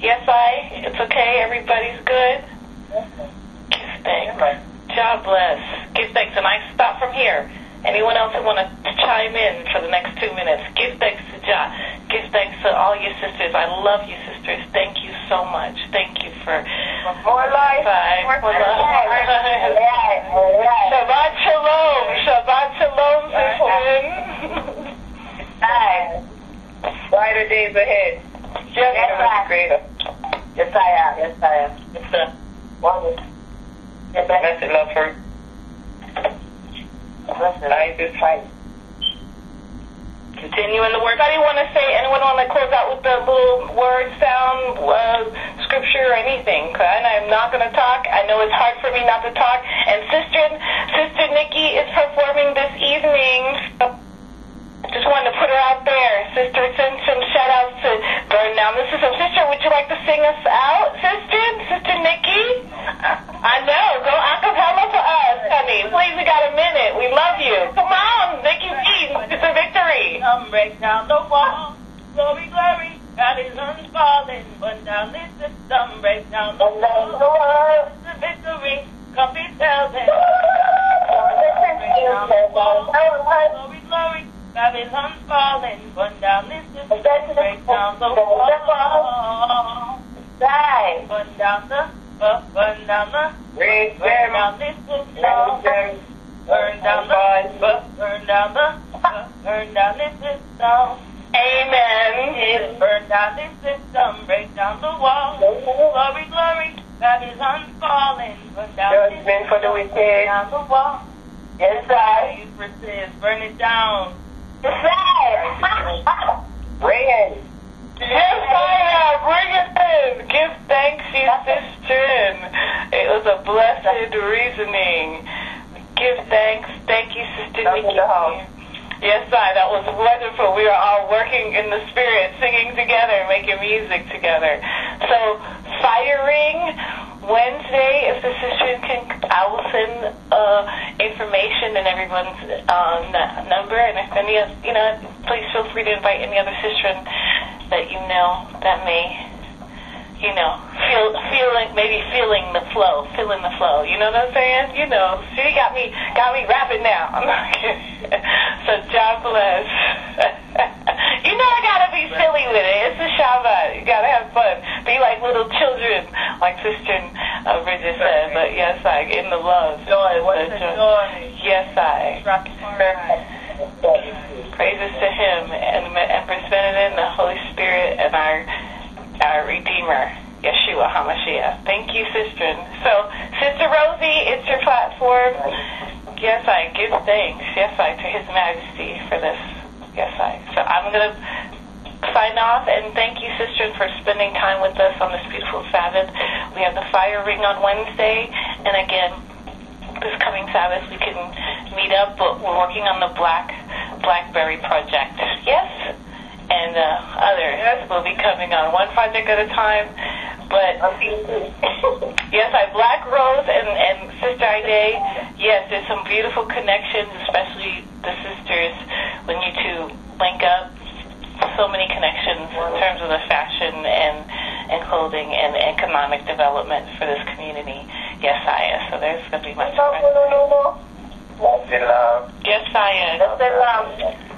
Yes, I. It's okay. Everybody's good. Give thanks. God bless. Give thanks, and I stop from here. Anyone else who want to chime in for the next two minutes, give thanks to Jah. Give thanks to all your sisters. I love you, sisters. Thank you so much. Thank you for More life. Bye. More More life. love. Shabbat shalom. Shabbat shalom, sisters. Bye. Brighter days ahead. Yes. Yes, I am. Yes, I am. It's a wonderful. Blessed love her. Blessed. I just fight. Continue in the word. Anybody want to say, anyone want to close out with the little word sound, uh, scripture, or anything. I I'm not going to talk. I know it's hard for me not to talk. And Sister, Sister Nikki is performing this evening. So just wanted to put her out there. Sister, send some shout outs to Burn Down the System. Sister, would you like to sing us out, Sister? Sister Nikki? I know. Go acapella for us, honey. Please, we got a minute. We love you. Come on, Nikki B. Sister Victory. Come break down the wall. Glory, glory. God is unfallen. Burn down this system. Break down the wall. The victory. Come be tell them. Break down the wall. Glory, glory. Babylon's fallen. Burn down this system. Break down the wall. Die. Burn down the. Burn down the. Burn down this system. them. Burn down the. Burn down the. Burn down this system. Amen. Burn down this system, break down the wall. Glory, glory, Babylon's falling. Burn down this the system. Burn down the wall. Yes, I. Burn it down. Yes, I. Yes, I am. Bring it in. Give thanks, you sister. It was a blessed reasoning. Give thanks. Thank you, Sister Love in Nikki. the house. Yes, I. That was wonderful. We are all working in the spirit, singing together, making music together. So, fire ring Wednesday, if the sisters can, I will send uh, information and everyone's n- number. And if any, of you know, please feel free to invite any other sister that you know that may you know, feel feeling maybe feeling the flow, feeling the flow. You know what I'm saying? You know, she got me got me rapping now. I'm not kidding. so God bless. you know I gotta be silly with it. It's a Shabbat. You gotta have fun. Be like little children, like Sister uh, Bridget said. But yes, I in the love. Joy, what's the joy? Yes, I. Praises to Him and Empress Benedict, the Holy Spirit, and our our Redeemer, Yeshua HaMashiach. Thank you, sister. So, Sister Rosie, it's your platform. Yes, I give thanks. Yes, I to His Majesty for this. Yes, I. So I'm gonna sign off and thank you, sister, for spending time with us on this beautiful Sabbath. We have the fire ring on Wednesday, and again, this coming Sabbath we can meet up, but we're working on the Black Blackberry project. Yes, and uh, others will be coming on one project at a time. But yes, I Black Rose and, and Sister Ide. Yes, there's some beautiful connections, especially the sisters when you two link up. So many connections in terms of the fashion and and clothing and economic development for this community. Yes, Saya. So there's going to be much. Yes, I Saya.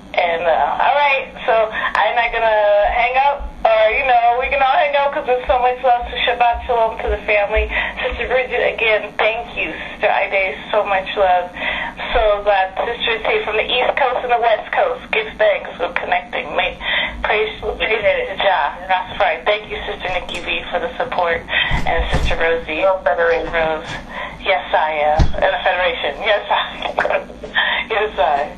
and, uh, all right. So I'm not going to hang up, or, you know, we can all hang out because there's so much love. So Shabbat Shalom to the family. Sister Bridget, again, thank you. Sister Ida, so much love. So glad Sister T from the East Coast and the West Coast. Give thanks for connecting. May, praise, praise to Jah. Rastafari. Thank you, Sister Nikki V, for the support. And Sister Rosie. Federation. Rose. Yes, I am. And the Federation. Yes, I. yes, I.